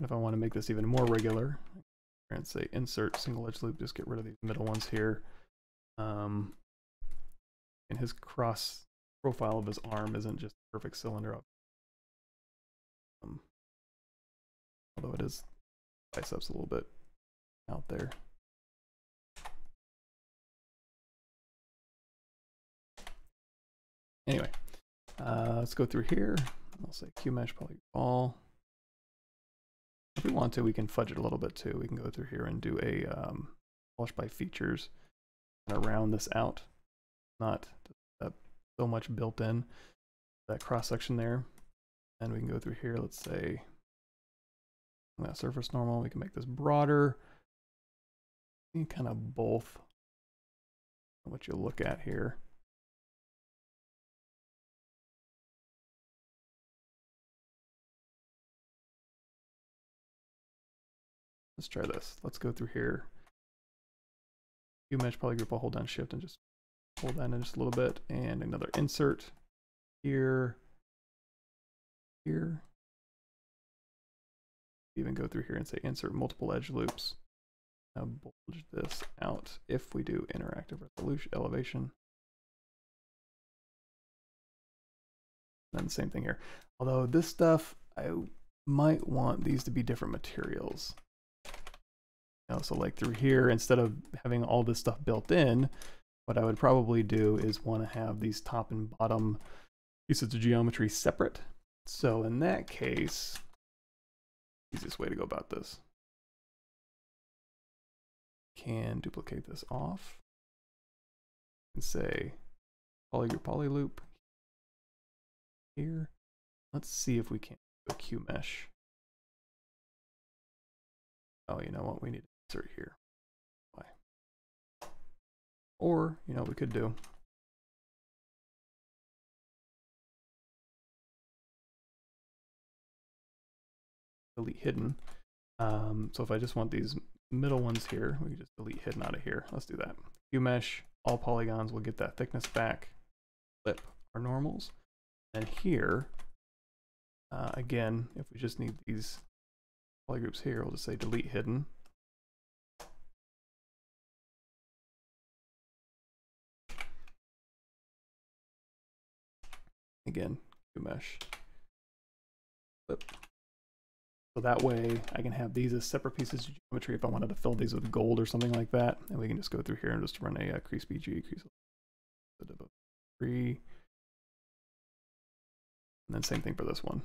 If I want to make this even more regular, and say insert single edge loop, just get rid of these middle ones here. Um, and his cross profile of his arm isn't just perfect cylinder. Um, although it is biceps a little bit out there. Anyway, uh, let's go through here. I'll say QMesh poly ball. If we want to, we can fudge it a little bit too. We can go through here and do a um, polish by features and round this out. Not so much built in that cross section there. And we can go through here. Let's say that surface normal. We can make this broader. Kind of both. What you look at here. Let's try this. Let's go through here. Poly group. I'll hold down shift and just hold that in just a little bit. And another insert here, here. Even go through here and say insert multiple edge loops. Now bulge this out if we do interactive resolution elevation. And then same thing here. Although this stuff, I might want these to be different materials. So like through here, instead of having all this stuff built in, what I would probably do is want to have these top and bottom pieces of geometry separate. So in that case, easiest way to go about this. Can duplicate this off and say poly your poly loop here. Let's see if we can do a QMesh. Oh, you know what? We need insert here. Or, you know, we could do delete hidden. Um, so if I just want these middle ones here, we can just delete hidden out of here. Let's do that. QMesh, all polygons will get that thickness back. Flip our normals. And here, uh, again, if we just need these polygroups here, we'll just say delete hidden. Again, mesh. Flip. So that way I can have these as separate pieces of geometry if I wanted to fill these with gold or something like that. And we can just go through here and just run a uh, crease PG, crease three. And then same thing for this one.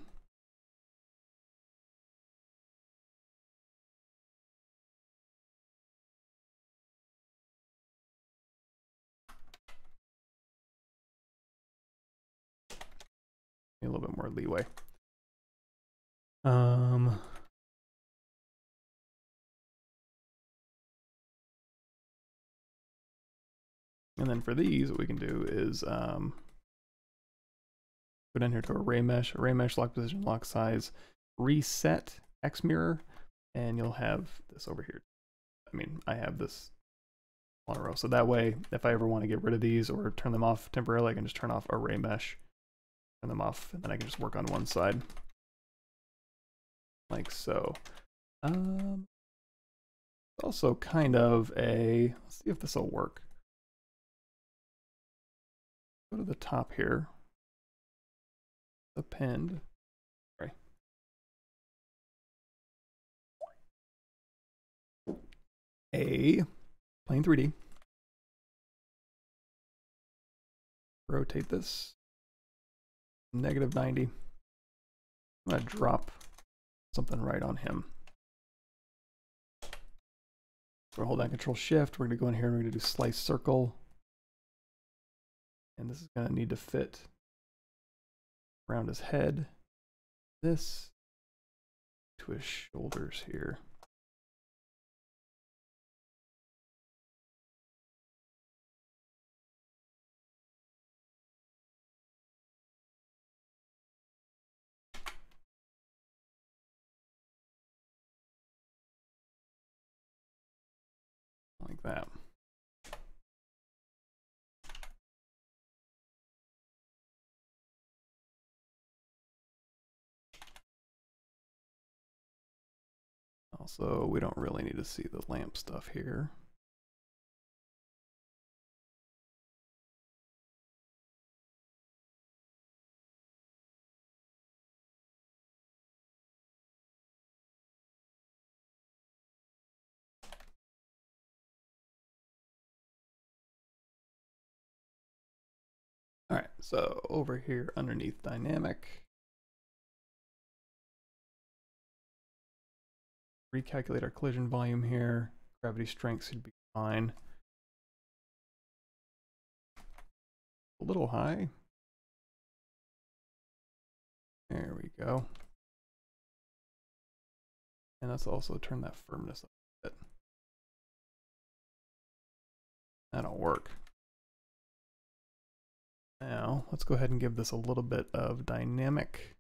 A little bit more leeway. Um, and then for these, what we can do is um, go down here to array mesh, array mesh, lock position, lock size, reset X mirror, and you'll have this over here. I mean, I have this on a row. So that way, if I ever want to get rid of these or turn them off temporarily, I can just turn off array mesh turn them off, and then I can just work on one side. Like so. Um, also kind of a, let's see if this will work. Go to the top here. Append. Sorry. A plane 3D. Rotate this negative 90. I'm going to drop something right on him. So we hold down Control Shift. We're going to go in here and we're going to do Slice Circle. And this is going to need to fit around his head. This to his shoulders here. Like that. Also, we don't really need to see the lamp stuff here. So over here underneath dynamic, recalculate our collision volume here. Gravity strength should be fine. A little high. There we go. And let's also turn that firmness up a bit. That'll work. Now, let's go ahead and give this a little bit of dynamic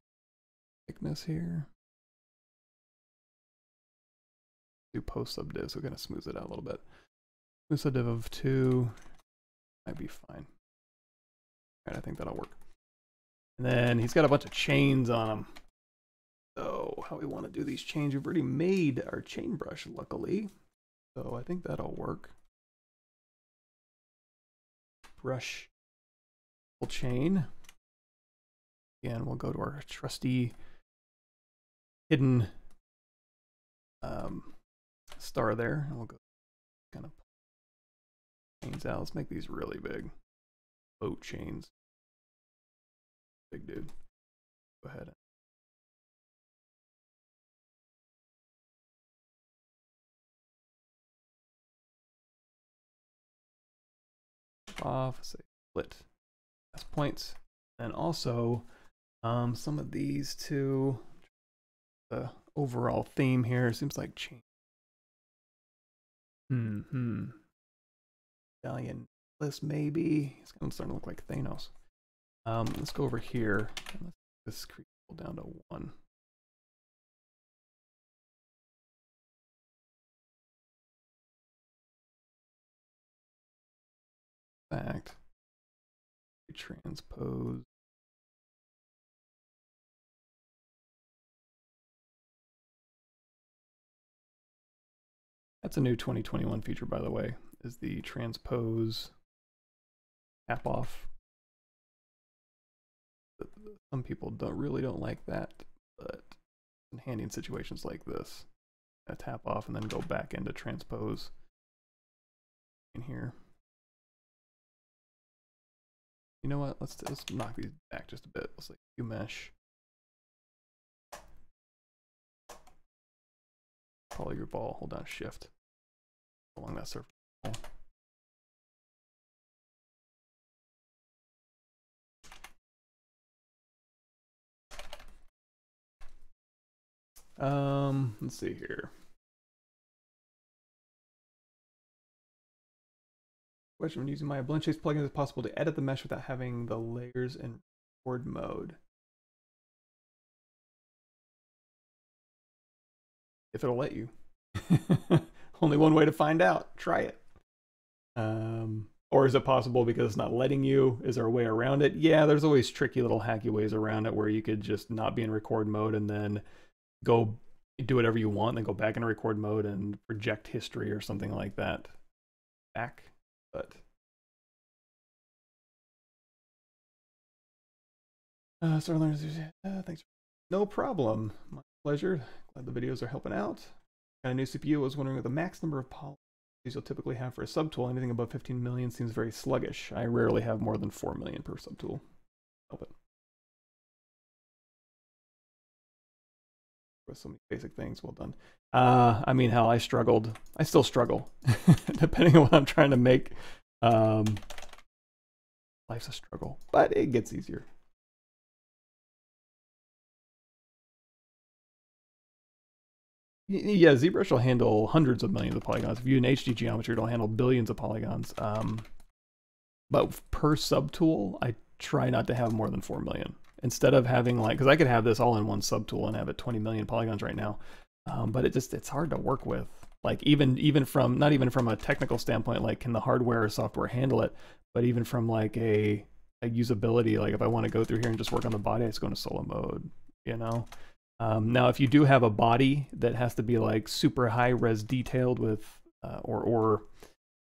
thickness here. Do post subdiv, so we're going to smooth it out a little bit. Smooth subdiv of 2 might be fine. All right, I think that'll work. And then he's got a bunch of chains on him. So how we want to do these chains, we've already made our chain brush, luckily. So I think that'll work. Brush chain. Again, we'll go to our trusty hidden um, star there, and we'll go kind of chains out. Let's make these really big. Boat chains. Big dude. Go ahead. Off, say split points. And also um, some of these too. The overall theme here seems like change. Hmm. Stallion list maybe. It's starting to look like Thanos. Um, let's go over here. Let's this creep down to one. Fact transpose That's a new 2021 feature, by the way, is the transpose tap off. Some people don't really don't like that, but in handy in situations like this, I tap off and then go back into transpose in here. You know what? Let's let's knock these back just a bit. Let's like QMesh. Polygroup ball. Hold down shift along that surface. Um, let's see here. Question, when using my Blend Shapes plugin, is it possible to edit the mesh without having the layers in record mode? If it'll let you. (laughs) Only one way to find out. Try it. Um, or is it possible because it's not letting you? Is there a way around it? Yeah, there's always tricky little hacky ways around it where you could just not be in record mode and then go do whatever you want, then go back into record mode and project history or something like that. Back but uh, Star Learners, uh, thanks. No problem. My pleasure. Glad the videos are helping out. Got a new CPU. I was wondering what the max number of polygons you'll typically have for a subtool. Anything above 15 million seems very sluggish. I rarely have more than 4 million per subtool. Help it. With some basic things, well done. Uh, I mean, hell, I struggled. I still struggle, (laughs) depending on what I'm trying to make. Um, life's a struggle, but it gets easier. Yeah, ZBrush will handle hundreds of millions of polygons. If you in HD geometry, it'll handle billions of polygons. Um, but per subtool, I try not to have more than 4 million. Instead of having like, because I could have this all in one subtool and have it 20 million polygons right now. Um, but it just, it's hard to work with. Like even even from not even from a technical standpoint, like can the hardware or software handle it, but even from like a, a usability, like if I want to go through here and just work on the body, it's going to solo mode, you know. Um, now, if you do have a body that has to be like super high res detailed with, uh, or or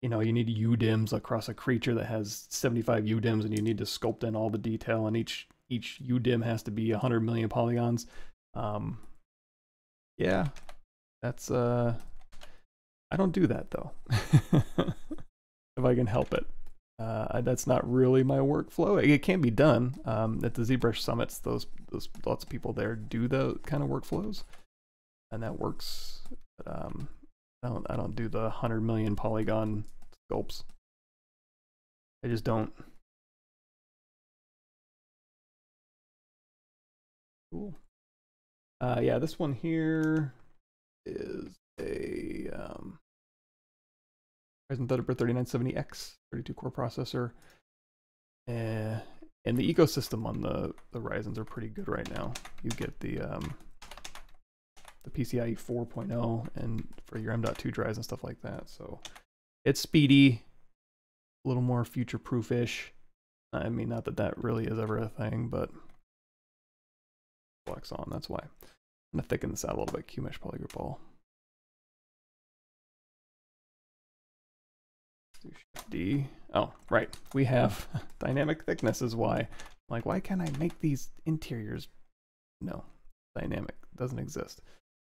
you know, you need UDIMs across a creature that has 75 UDIMs, and you need to sculpt in all the detail, and each each UDIM has to be 100 million polygons. Um, yeah, that's uh, I don't do that though. (laughs) if I can help it. Uh, that's not really my workflow. It can be done um, at the ZBrush summits. Those those lots of people there do the kind of workflows, and that works. But um, I don't I don't do the hundred million polygon sculpts. I just don't. Cool. Uh, yeah, this one here is a um, Ryzen Threadripper 3970X 32 core processor. Uh, and the ecosystem on the, the Ryzen's are pretty good right now. You get the um, the PCIe 4.0 and for your M.2 drives and stuff like that. So it's speedy, a little more future proof-ish. I mean, not that that really is ever a thing, but on. That's why. I'm gonna thicken this out a little bit. QMesh polygroup all. D. Oh, right. We have (laughs) dynamic thickness is why. Like, why can't I make these interiors? No, dynamic doesn't exist.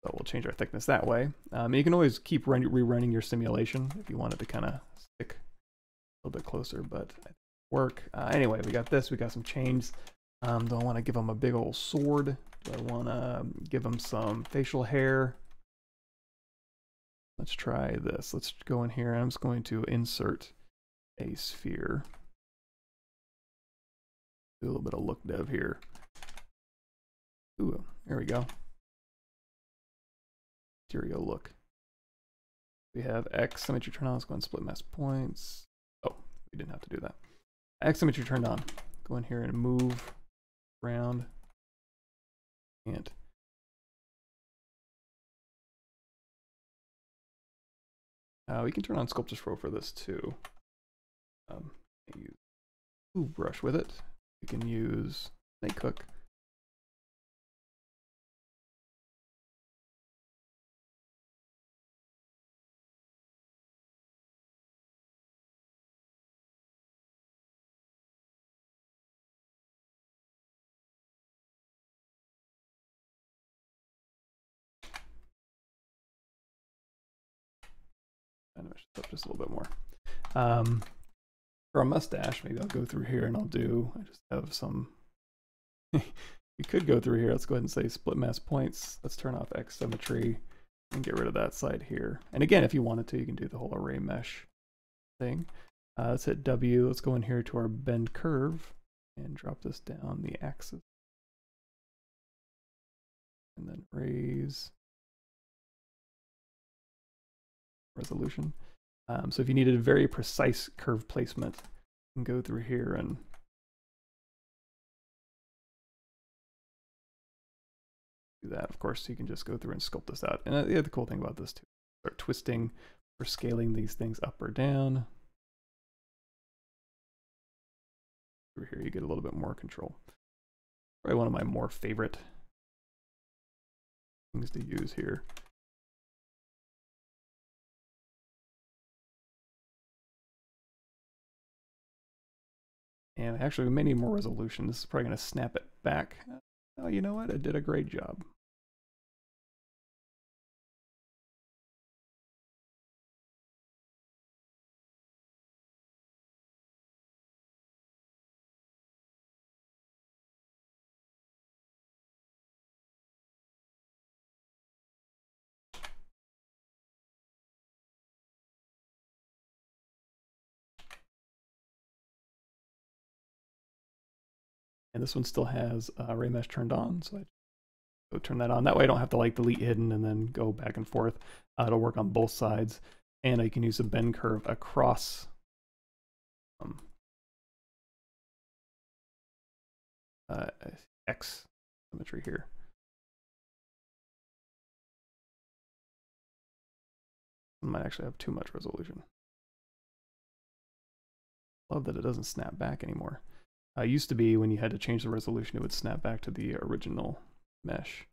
So we'll change our thickness that way. Um, you can always keep run rerunning your simulation if you want it to kind of stick a little bit closer, but work. Uh, anyway, we got this. We got some chains. Um, don't want to give them a big old sword? Do I want to give him some facial hair? Let's try this. Let's go in here. I'm just going to insert a sphere. Do a little bit of look dev here. Ooh, there we go. Stereo look. We have X symmetry turned on. Let's go and split mass points. Oh, we didn't have to do that. X symmetry turned on. Go in here and move around. And Uh, we can turn on Sculptris Pro for this too. Um, use Ooh, brush with it. We can use Snakehook. Up just a little bit more. Um, for a mustache, maybe I'll go through here and I'll do, I just have some, (laughs) you could go through here. Let's go ahead and say split mass points. Let's turn off X symmetry and get rid of that side here. And again, if you wanted to, you can do the whole array mesh thing. Uh, let's hit W. Let's go in here to our bend curve and drop this down the axis. And then raise resolution. Um, so if you needed a very precise curve placement, you can go through here and do that. Of course, you can just go through and sculpt this out. And uh, yeah, the cool thing about this too, start twisting or scaling these things up or down. Through here, you get a little bit more control. Probably one of my more favorite things to use here. And actually, may need more resolution. This is probably going to snap it back. Oh, you know what? It did a great job. And this one still has uh, ray mesh turned on, so I go turn that on. That way I don't have to like delete hidden and then go back and forth. Uh, it'll work on both sides. And I can use a bend curve across um, uh, X symmetry here. I might actually have too much resolution. Love that it doesn't snap back anymore. Uh, used to be when you had to change the resolution, it would snap back to the original mesh.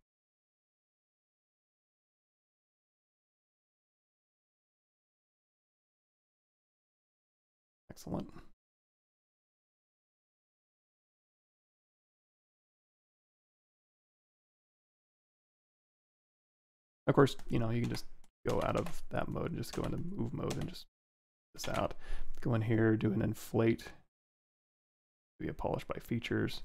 Excellent. Of course, you know, you can just go out of that mode and just go into move mode and just this out. Go in here, do an inflate, be a polish by features.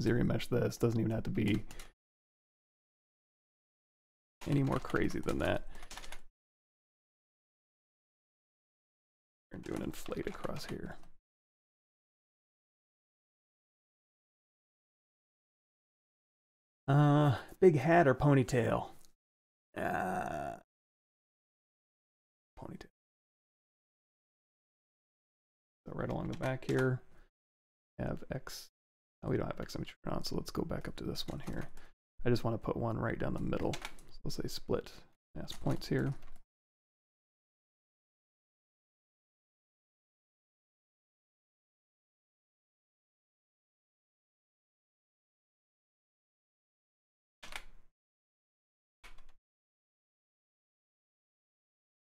ZRemesh this, doesn't even have to be any more crazy than that. And do an inflate across here. Uh, big hat or ponytail? Uh, ponytail. So right along the back here, have X. Oh, we don't have X image on, so let's go back up to this one here. I just want to put one right down the middle. So let's say split mass points here.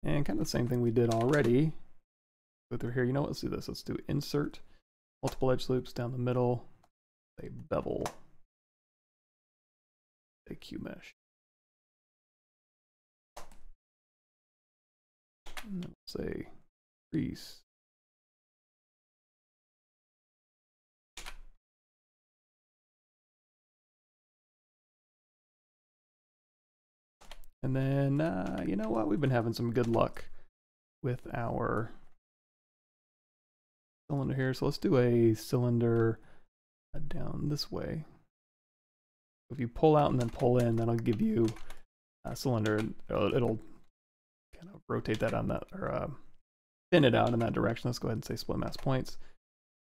And kind of the same thing we did already. Go through here, you know what, let's do this. Let's do insert, multiple edge loops down the middle, say bevel, say QMesh. And then say crease. And then, uh, you know what? We've been having some good luck with our cylinder here. So let's do a cylinder down this way. If you pull out and then pull in, that'll give you a cylinder. It'll, it'll kind of rotate that on that, or uh, thin it out in that direction. Let's go ahead and say split mass points.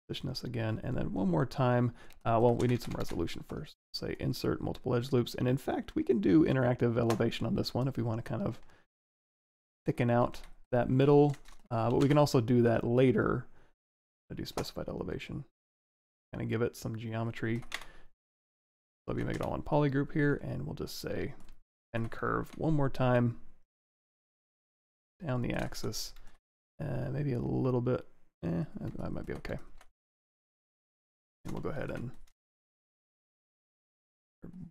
Position this again, and then one more time. Uh, well, we need some resolution first. Say insert multiple edge loops, and in fact, we can do interactive elevation on this one if we want to kind of thicken out that middle, uh, but we can also do that later. I do specified elevation, kind of give it some geometry. Let me make it all in polygroup here, and we'll just say bend curve one more time down the axis, uh, maybe a little bit. Eh, that might be okay. And we'll go ahead and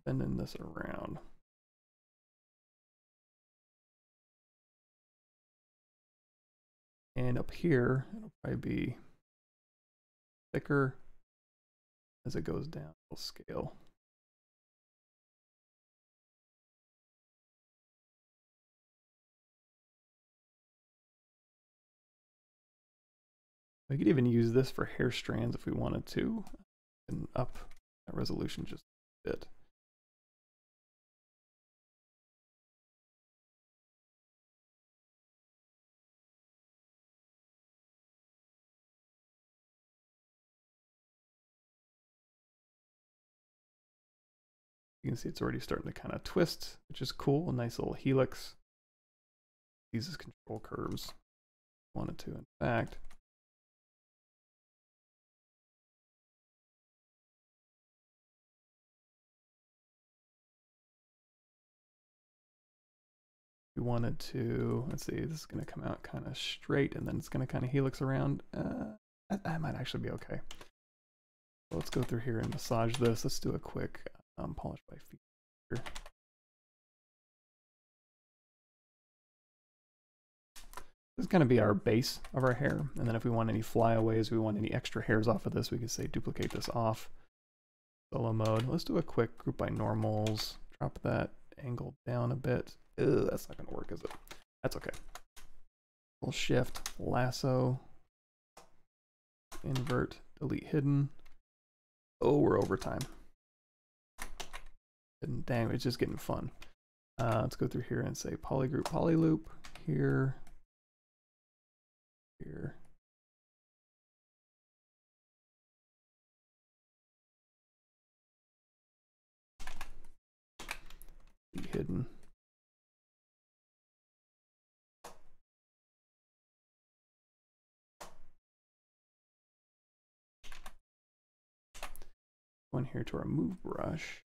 bending this around. And up here, it'll probably be thicker as it goes down, it'll scale. We could even use this for hair strands if we wanted to, and up that resolution just a bit. You can see it's already starting to kind of twist, which is cool. A nice little helix. These Uses control curves. Wanted to, in fact. we wanted to, let's see, this is going to come out kind of straight and then it's going to kind of helix around. Uh, that, that, might actually be okay. Let's go through here and massage this. Let's do a quick um, polish by feature. This is going to be our base of our hair. And then if we want any flyaways, we want any extra hairs off of this, we can say duplicate this off. Solo mode. Let's do a quick group by normals. Drop that angle down a bit. Ugh, that's not going to work, is it? That's okay. We'll shift, lasso, invert, delete hidden. Oh, we're over time. And dang, it's just getting fun. Uh, let's go through here and say polygroup polyloop here, here. Be hidden. One here to our move brush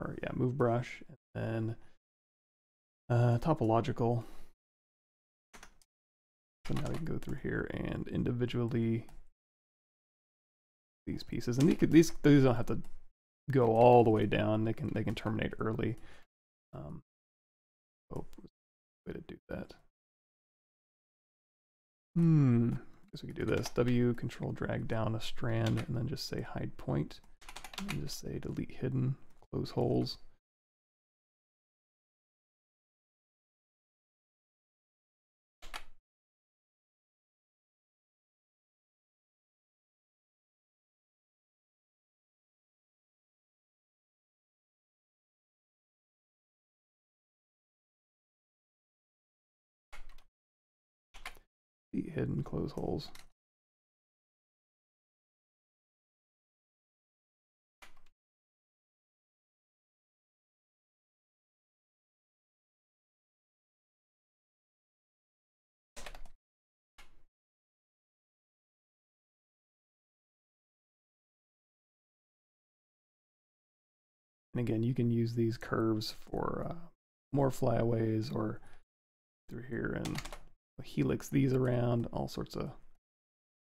or yeah, move brush, and then uh, topological. So now we can go through here and individually these pieces, and these these these don't have to go all the way down. They can they can terminate early. Um, oh, way to do that. Hmm. Guess we could do this. W control drag down a strand and then just say hide. And just say delete hidden, close holes. Delete hidden, close holes. And again, you can use these curves for uh, more flyaways or through here and helix these around, all sorts of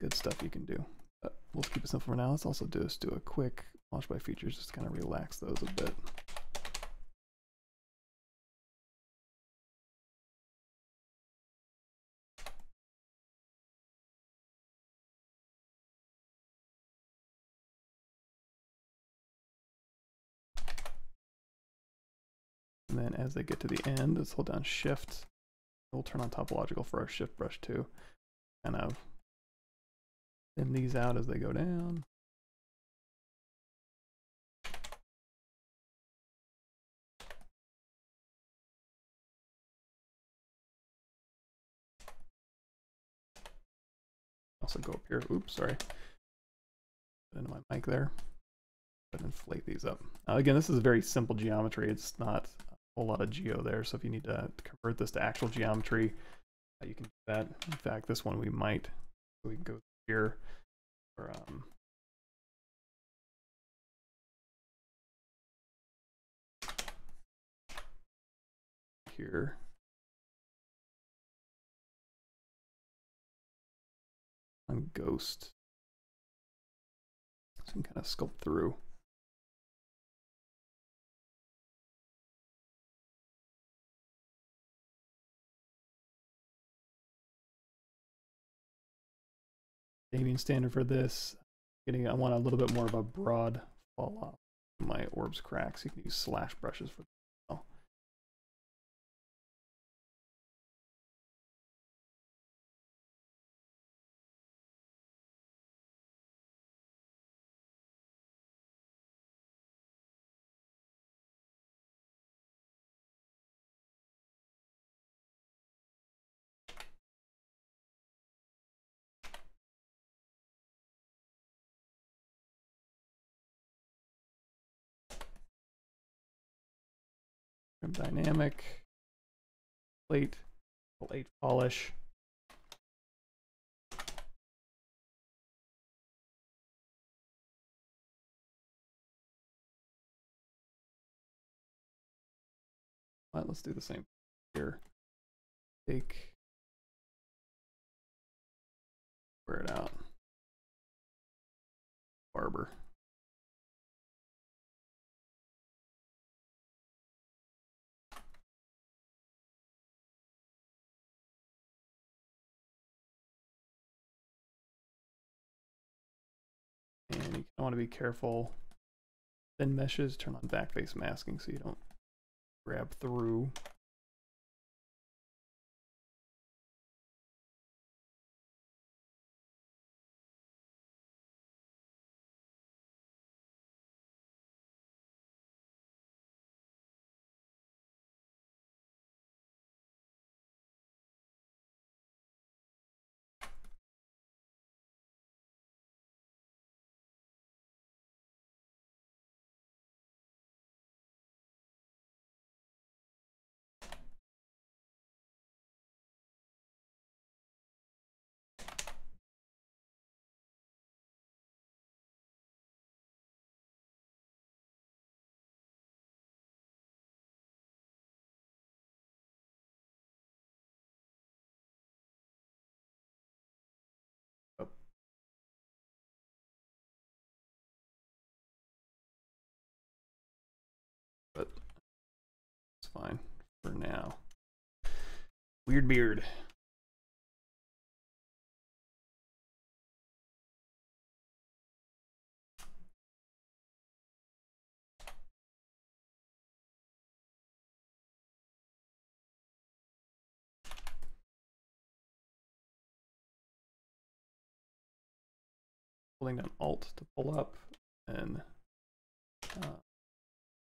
good stuff you can do. But we'll keep it simple for now. Let's also do is do a quick launch by features, just kind of relax those a bit. As they get to the end, let's hold down shift. We'll turn on topological for our shift brush too. Kind of thin these out as they go down. Also go up here. Oops, sorry. Put into my mic there. But inflate these up. Again, this is a very simple geometry. It's not whole lot of geo there. So if you need to convert this to actual geometry, uh, you can do that. In fact, this one we might. We can go here. Or, um, here. On ghost. So you can kind of sculpt through. Naming standard for this. Getting I want a little bit more of a broad fall off my orbs cracks. You can use slash brushes for dynamic plate plate polish. Right, let's do the same here. Take wear it out. Barber and you want to be careful. Thin meshes, turn on back face masking so you don't grab through. Fine for now. Weird beard. holding down Alt to pull up and uh,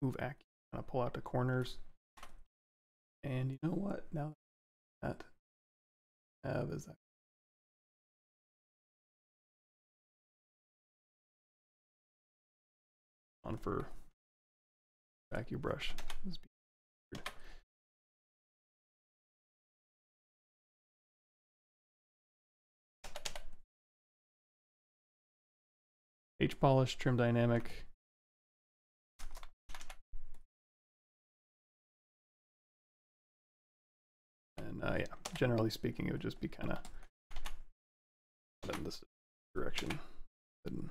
move Ac kind of pull out the corners. And you know what? Now that have is that on for vacuum brush. H polish, trim dynamic. Uh, yeah, generally speaking, it would just be kind of in this direction. And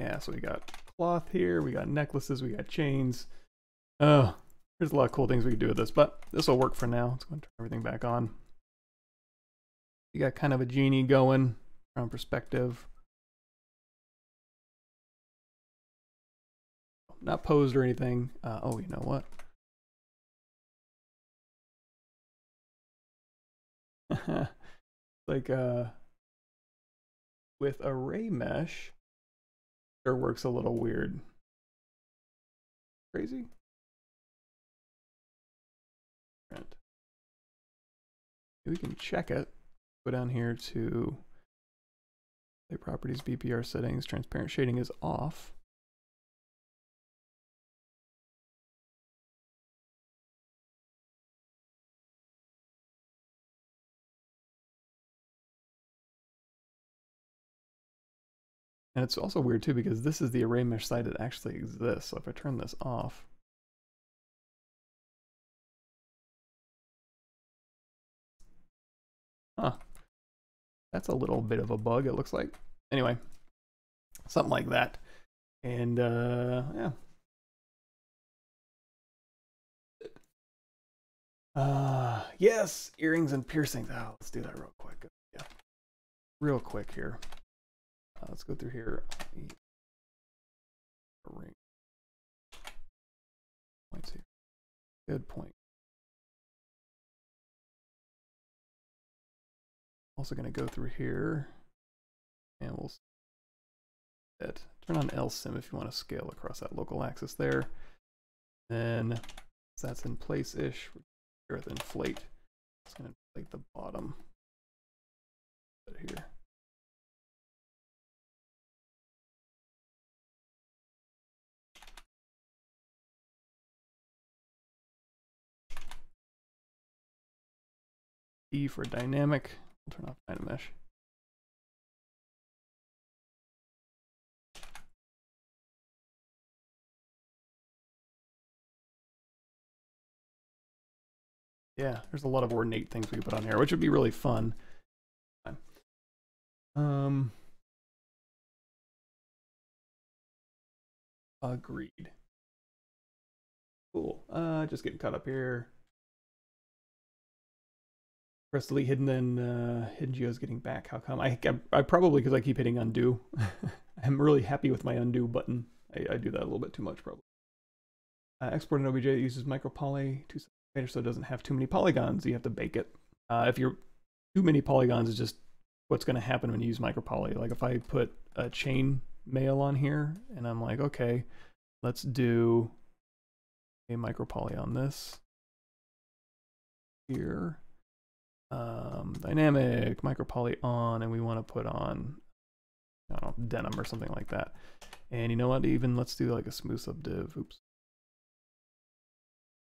Yeah, so we got cloth here, we got necklaces, we got chains. Oh, there's a lot of cool things we can do with this, but this will work for now. Let's go and turn everything back on. You got kind of a genie going from perspective. Not posed or anything. Uh, oh, you know what? (laughs) like uh, with array mesh, sure works a little weird. Crazy? We can check it. Go down here to the properties, BPR settings, transparent shading is off. And it's also weird too because this is the array mesh site that actually exists. So if I turn this off, huh, that's a little bit of a bug it looks like. Anyway, something like that. And uh, yeah. Uh, yes, earrings and piercings. Oh, let's do that real quick. Yeah, real quick here. Uh, let's go through here. Ring. Points here. Good point. Also going to go through here and we'll it. Turn on LSym if you want to scale across that local axis there. Then that's in place-ish. Here with inflate. It's going to inflate the bottom here. E for dynamic. Turn off Dynamesh. Yeah, there's a lot of ornate things we could put on here, which would be really fun. Um, agreed. Cool. Uh, just getting caught up here. Press delete hidden then uh, hidden geo's getting back. How come? I, I, I probably because I keep hitting undo. (laughs) I'm really happy with my undo button. I, I do that a little bit too much probably. Uh, export an OBJ that uses micropoly to so it doesn't have too many polygons. You have to bake it. Uh, if you're too many polygons, is just what's going to happen when you use micropoly. Like if I put a chain mail on here and I'm like, okay, let's do a micropoly on this here um, dynamic micropoly on, and we want to put on, know, denim or something like that. And you know what? Even let's do like a smooth subdiv. Oops.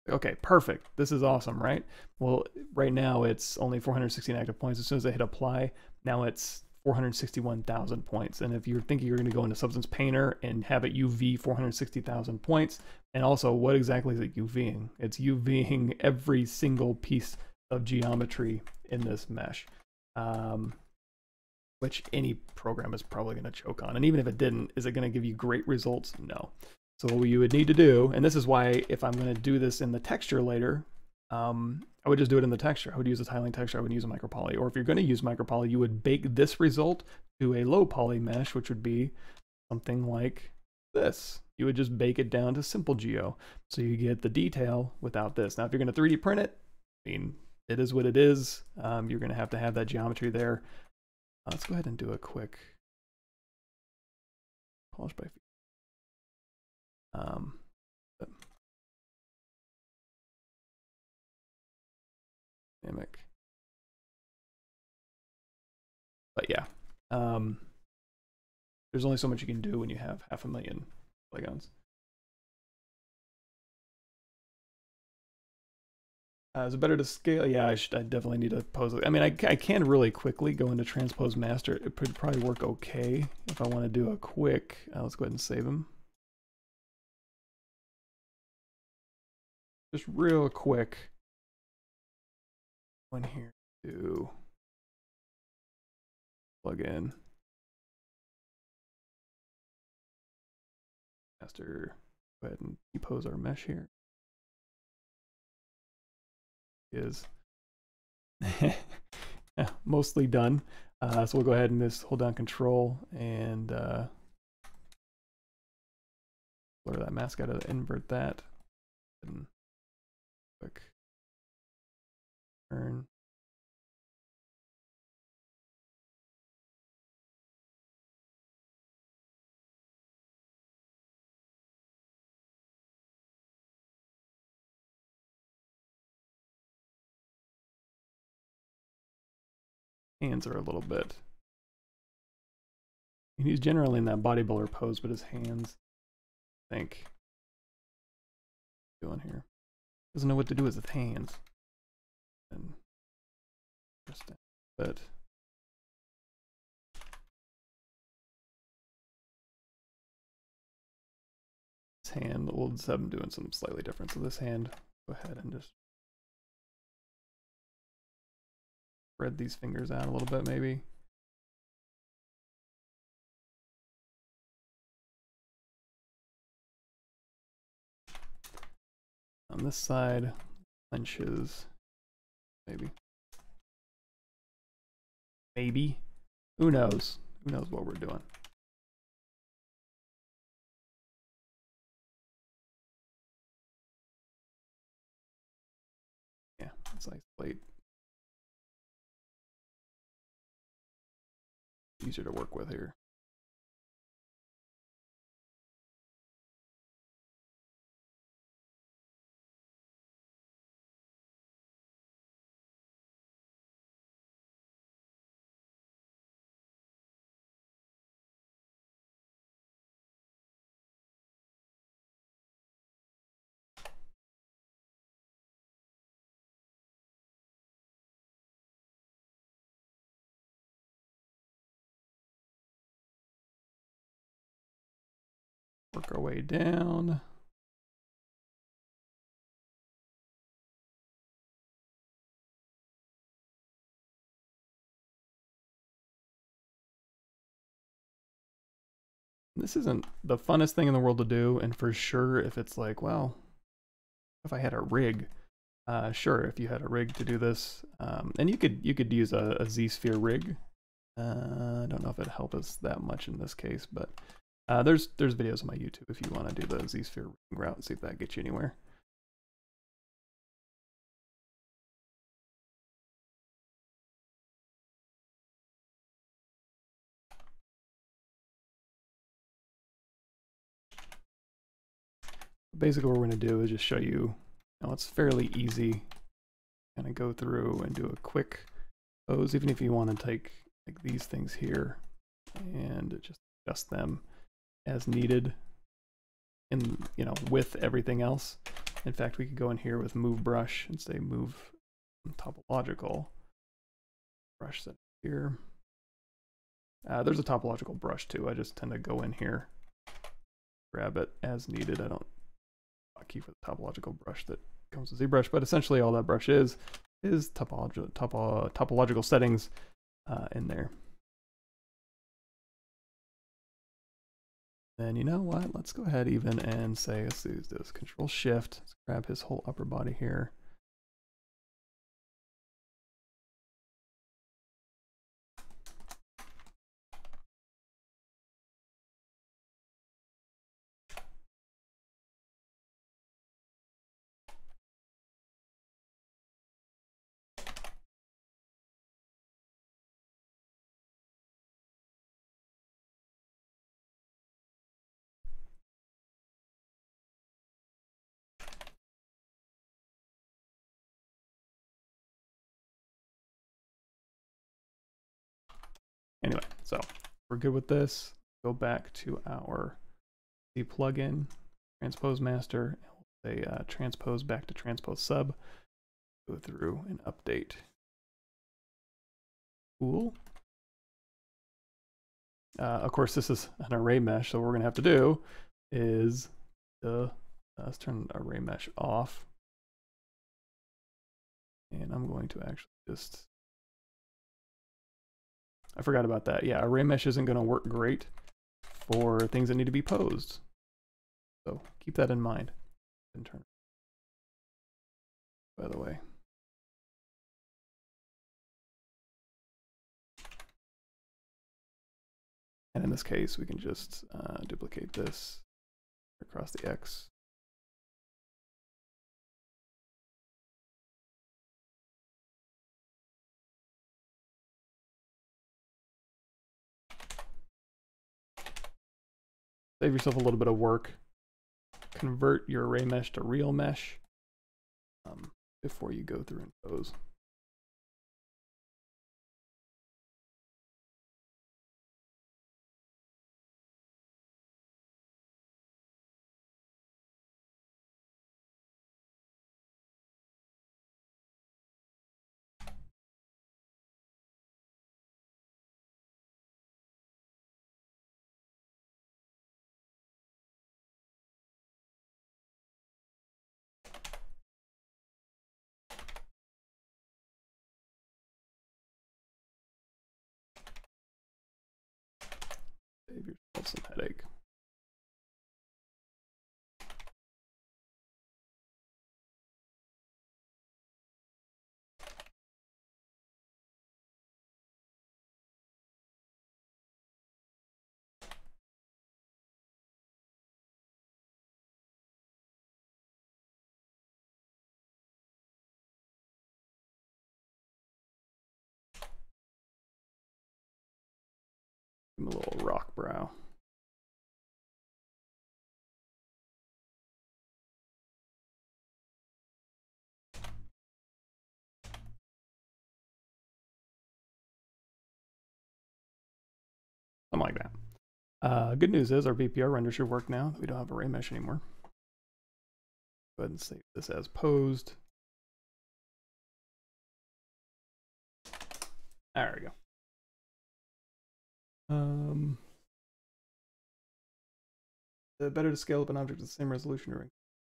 Okay, perfect. This is awesome, right? Well, right now it's only 416 active points. As soon as I hit apply, now it's 461,000 points. And if you're thinking you're going to go into Substance Painter and have it UV 460,000 points, and also what exactly is it UVing? It's UVing every single piece of geometry in this mesh, um, which any program is probably going to choke on. And even if it didn't, is it going to give you great results? No. So what you would need to do, and this is why if I'm going to do this in the texture later, um, I would just do it in the texture. I would use a tiling texture. I would use a micropoly. Or if you're going to use micropoly, you would bake this result to a low poly mesh, which would be something like this. You would just bake it down to simple geo. So you get the detail without this. Now, if you're going to 3D print it, I mean, it is what it is. Um, you're going to have to have that geometry there. Let's go ahead and do a quick polish by um, but dynamic. But yeah, um, there's only so much you can do when you have half a million polygons. Uh, is it better to scale? Yeah, I should. I definitely need to pose. I mean, I, I can really quickly go into transpose master. It would probably work okay if I want to do a quick. Uh, let's go ahead and save him. Just real quick. One here to plug in. Master. Go ahead and depose our mesh here is (laughs) mostly done. Uh, so we'll go ahead and just hold down control and uh, blur that mask out of invert that. And quick turn. Hands are a little bit. And He's generally in that bodybuilder pose, but his hands, I think, doing here. Doesn't know what to do with his hands. And interesting, but this hand, we'll doing something slightly different. So this hand, go ahead and just spread these fingers out a little bit maybe. On this side, clenches, maybe. Maybe. Who knows? Who knows what we're doing? Yeah, it's like easier to work with here. Work our way down. This isn't the funnest thing in the world to do, and for sure, if it's like, well, if I had a rig, uh, sure, if you had a rig to do this, um, and you could you could use a, a Z-sphere rig. Uh, I don't know if it help us that much in this case, but uh, there's there's videos on my YouTube if you want to do the Z-sphere route and see if that gets you anywhere. Basically what we're going to do is just show you, know, it's fairly easy kind of go through and do a quick pose, even if you want to take like these things here and just adjust them as needed in you know with everything else. In fact, we could go in here with move brush and say move topological brush set here. Uh, there's a topological brush too. I just tend to go in here, grab it as needed. I don't key for the topological brush that comes with ZBrush, but essentially all that brush is is topological topo, topological settings uh, in there. Then you know what? Let's go ahead even and say let's use this Control Shift. Let's grab his whole upper body here. So we're good with this. Go back to our Z plugin, transpose master, say uh, transpose back to transpose sub. Go through and update. Cool. Uh, of course, this is an array mesh, so what we're gonna have to do is uh, let's turn array mesh off. And I'm going to actually just I forgot about that. Yeah, array mesh isn't going to work great for things that need to be posed. So keep that in mind. By the way. And in this case, we can just uh, duplicate this across the X. Save yourself a little bit of work. Convert your array mesh to real mesh um, before you go through and. Him a little rock brow. Something like that. Uh, good news is our BPR render should work now. We don't have array mesh anymore. Go ahead and save this as posed. There we go. Um, the better to scale up an object to the same resolution or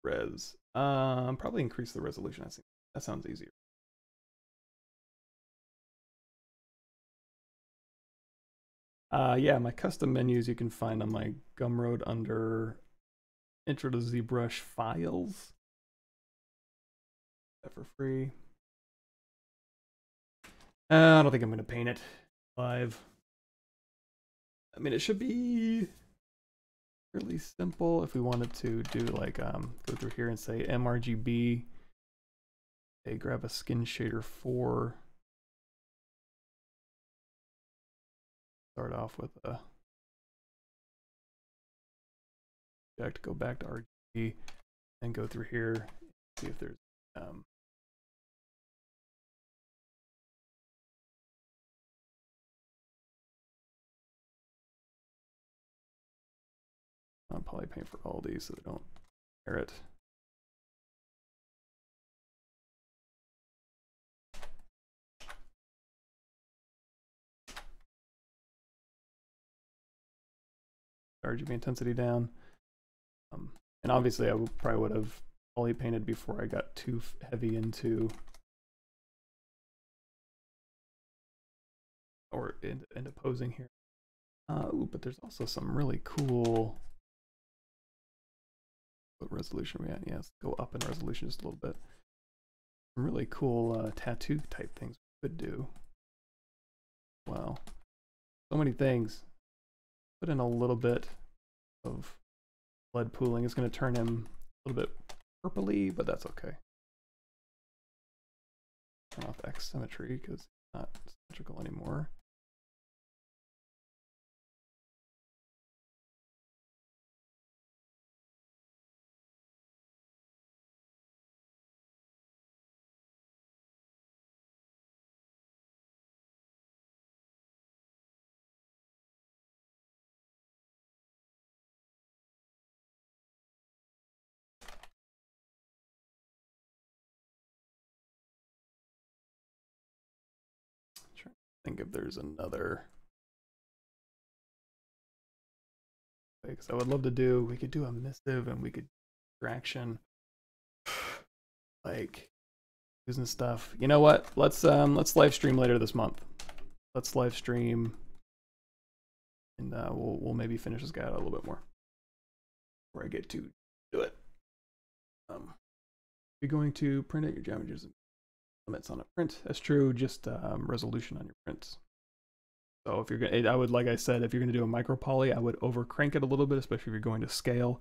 res. Um, probably increase the resolution. I think that sounds easier. Uh, yeah, my custom menus you can find on my Gumroad under Intro to ZBrush files. That for free. Uh, I don't think I'm going to paint it live. I mean, it should be really simple if we wanted to do like um go through here and say mRGB. Okay, grab a skin shader for. Start off with a object, go back to RGB, and go through here, see if there's um, I'll probably paint for all these so they don't inherit. RGB intensity down. Um, and obviously, I probably would have poly painted before I got too heavy into or into, into posing here. Uh, ooh, but there's also some really cool. What resolution are we at? Yeah, let's go up in resolution just a little bit. Really cool uh, tattoo type things we could do. Wow, so many things. Put in a little bit of blood pooling. It's going to turn him a little bit purpley, but that's okay. Turn off X symmetry because it's not symmetrical anymore. Think if there's another because I would love to do we could do a missive and we could distraction (sighs) like using stuff. You know what? Let's um let's live stream later this month. Let's live stream and uh, we'll we'll maybe finish this guy out a little bit more before I get to do it. Um, you're going to print out your geometries limits on a print. That's true, just um, resolution on your prints. So if you're going to, I would, like I said, if you're going to do a micro poly, I would over crank it a little bit, especially if you're going to scale,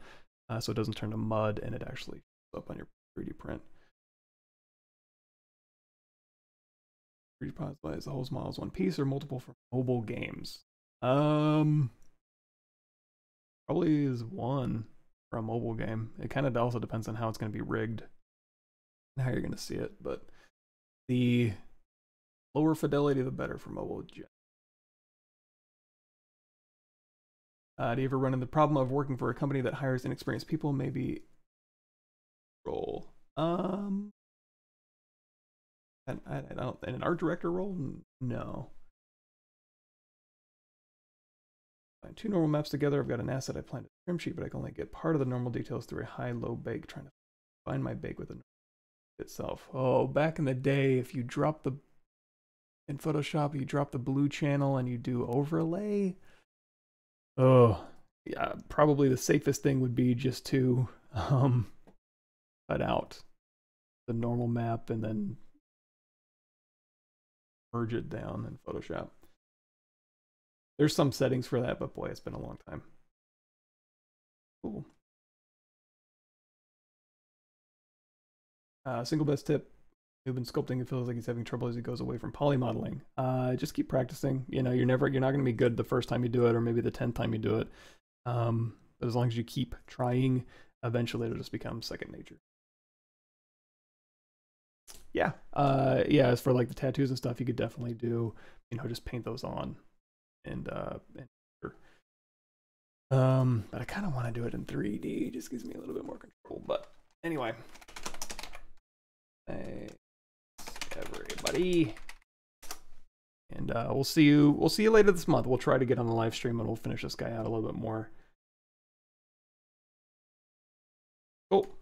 uh, so it doesn't turn to mud and it actually up on your 3D print. 3D Plasma is the whole model is one piece or multiple for mobile games. Um, probably is one for a mobile game. It kind of also depends on how it's going to be rigged and how you're going to see it, but the lower fidelity, the better for mobile. Uh, do you ever run into the problem of working for a company that hires inexperienced people? Maybe role. Um, I, I, don't. In an art director role, no. Find two normal maps together. I've got an asset I plan to trim sheet, but I can only get part of the normal details through a high-low bake. Trying to find my bake with a itself. Oh, back in the day, if you drop the in Photoshop, you drop the blue channel and you do overlay. Oh, yeah, probably the safest thing would be just to um, cut out the normal map and then merge it down in Photoshop. There's some settings for that, but boy, it's been a long time. Cool. Uh, single best tip: been sculpting it feels like he's having trouble as he goes away from poly modeling. Uh, just keep practicing. You know, you're never you're not going to be good the first time you do it, or maybe the tenth time you do it. Um, but as long as you keep trying, eventually it'll just become second nature. Yeah, uh, yeah. As for like the tattoos and stuff, you could definitely do. You know, just paint those on, and uh, and um, but I kind of want to do it in 3D. Just gives me a little bit more control. But anyway. Thanks, everybody. And uh, we'll see you. We'll see you later this month. We'll try to get on the live stream and we'll finish this guy out a little bit more. Cool.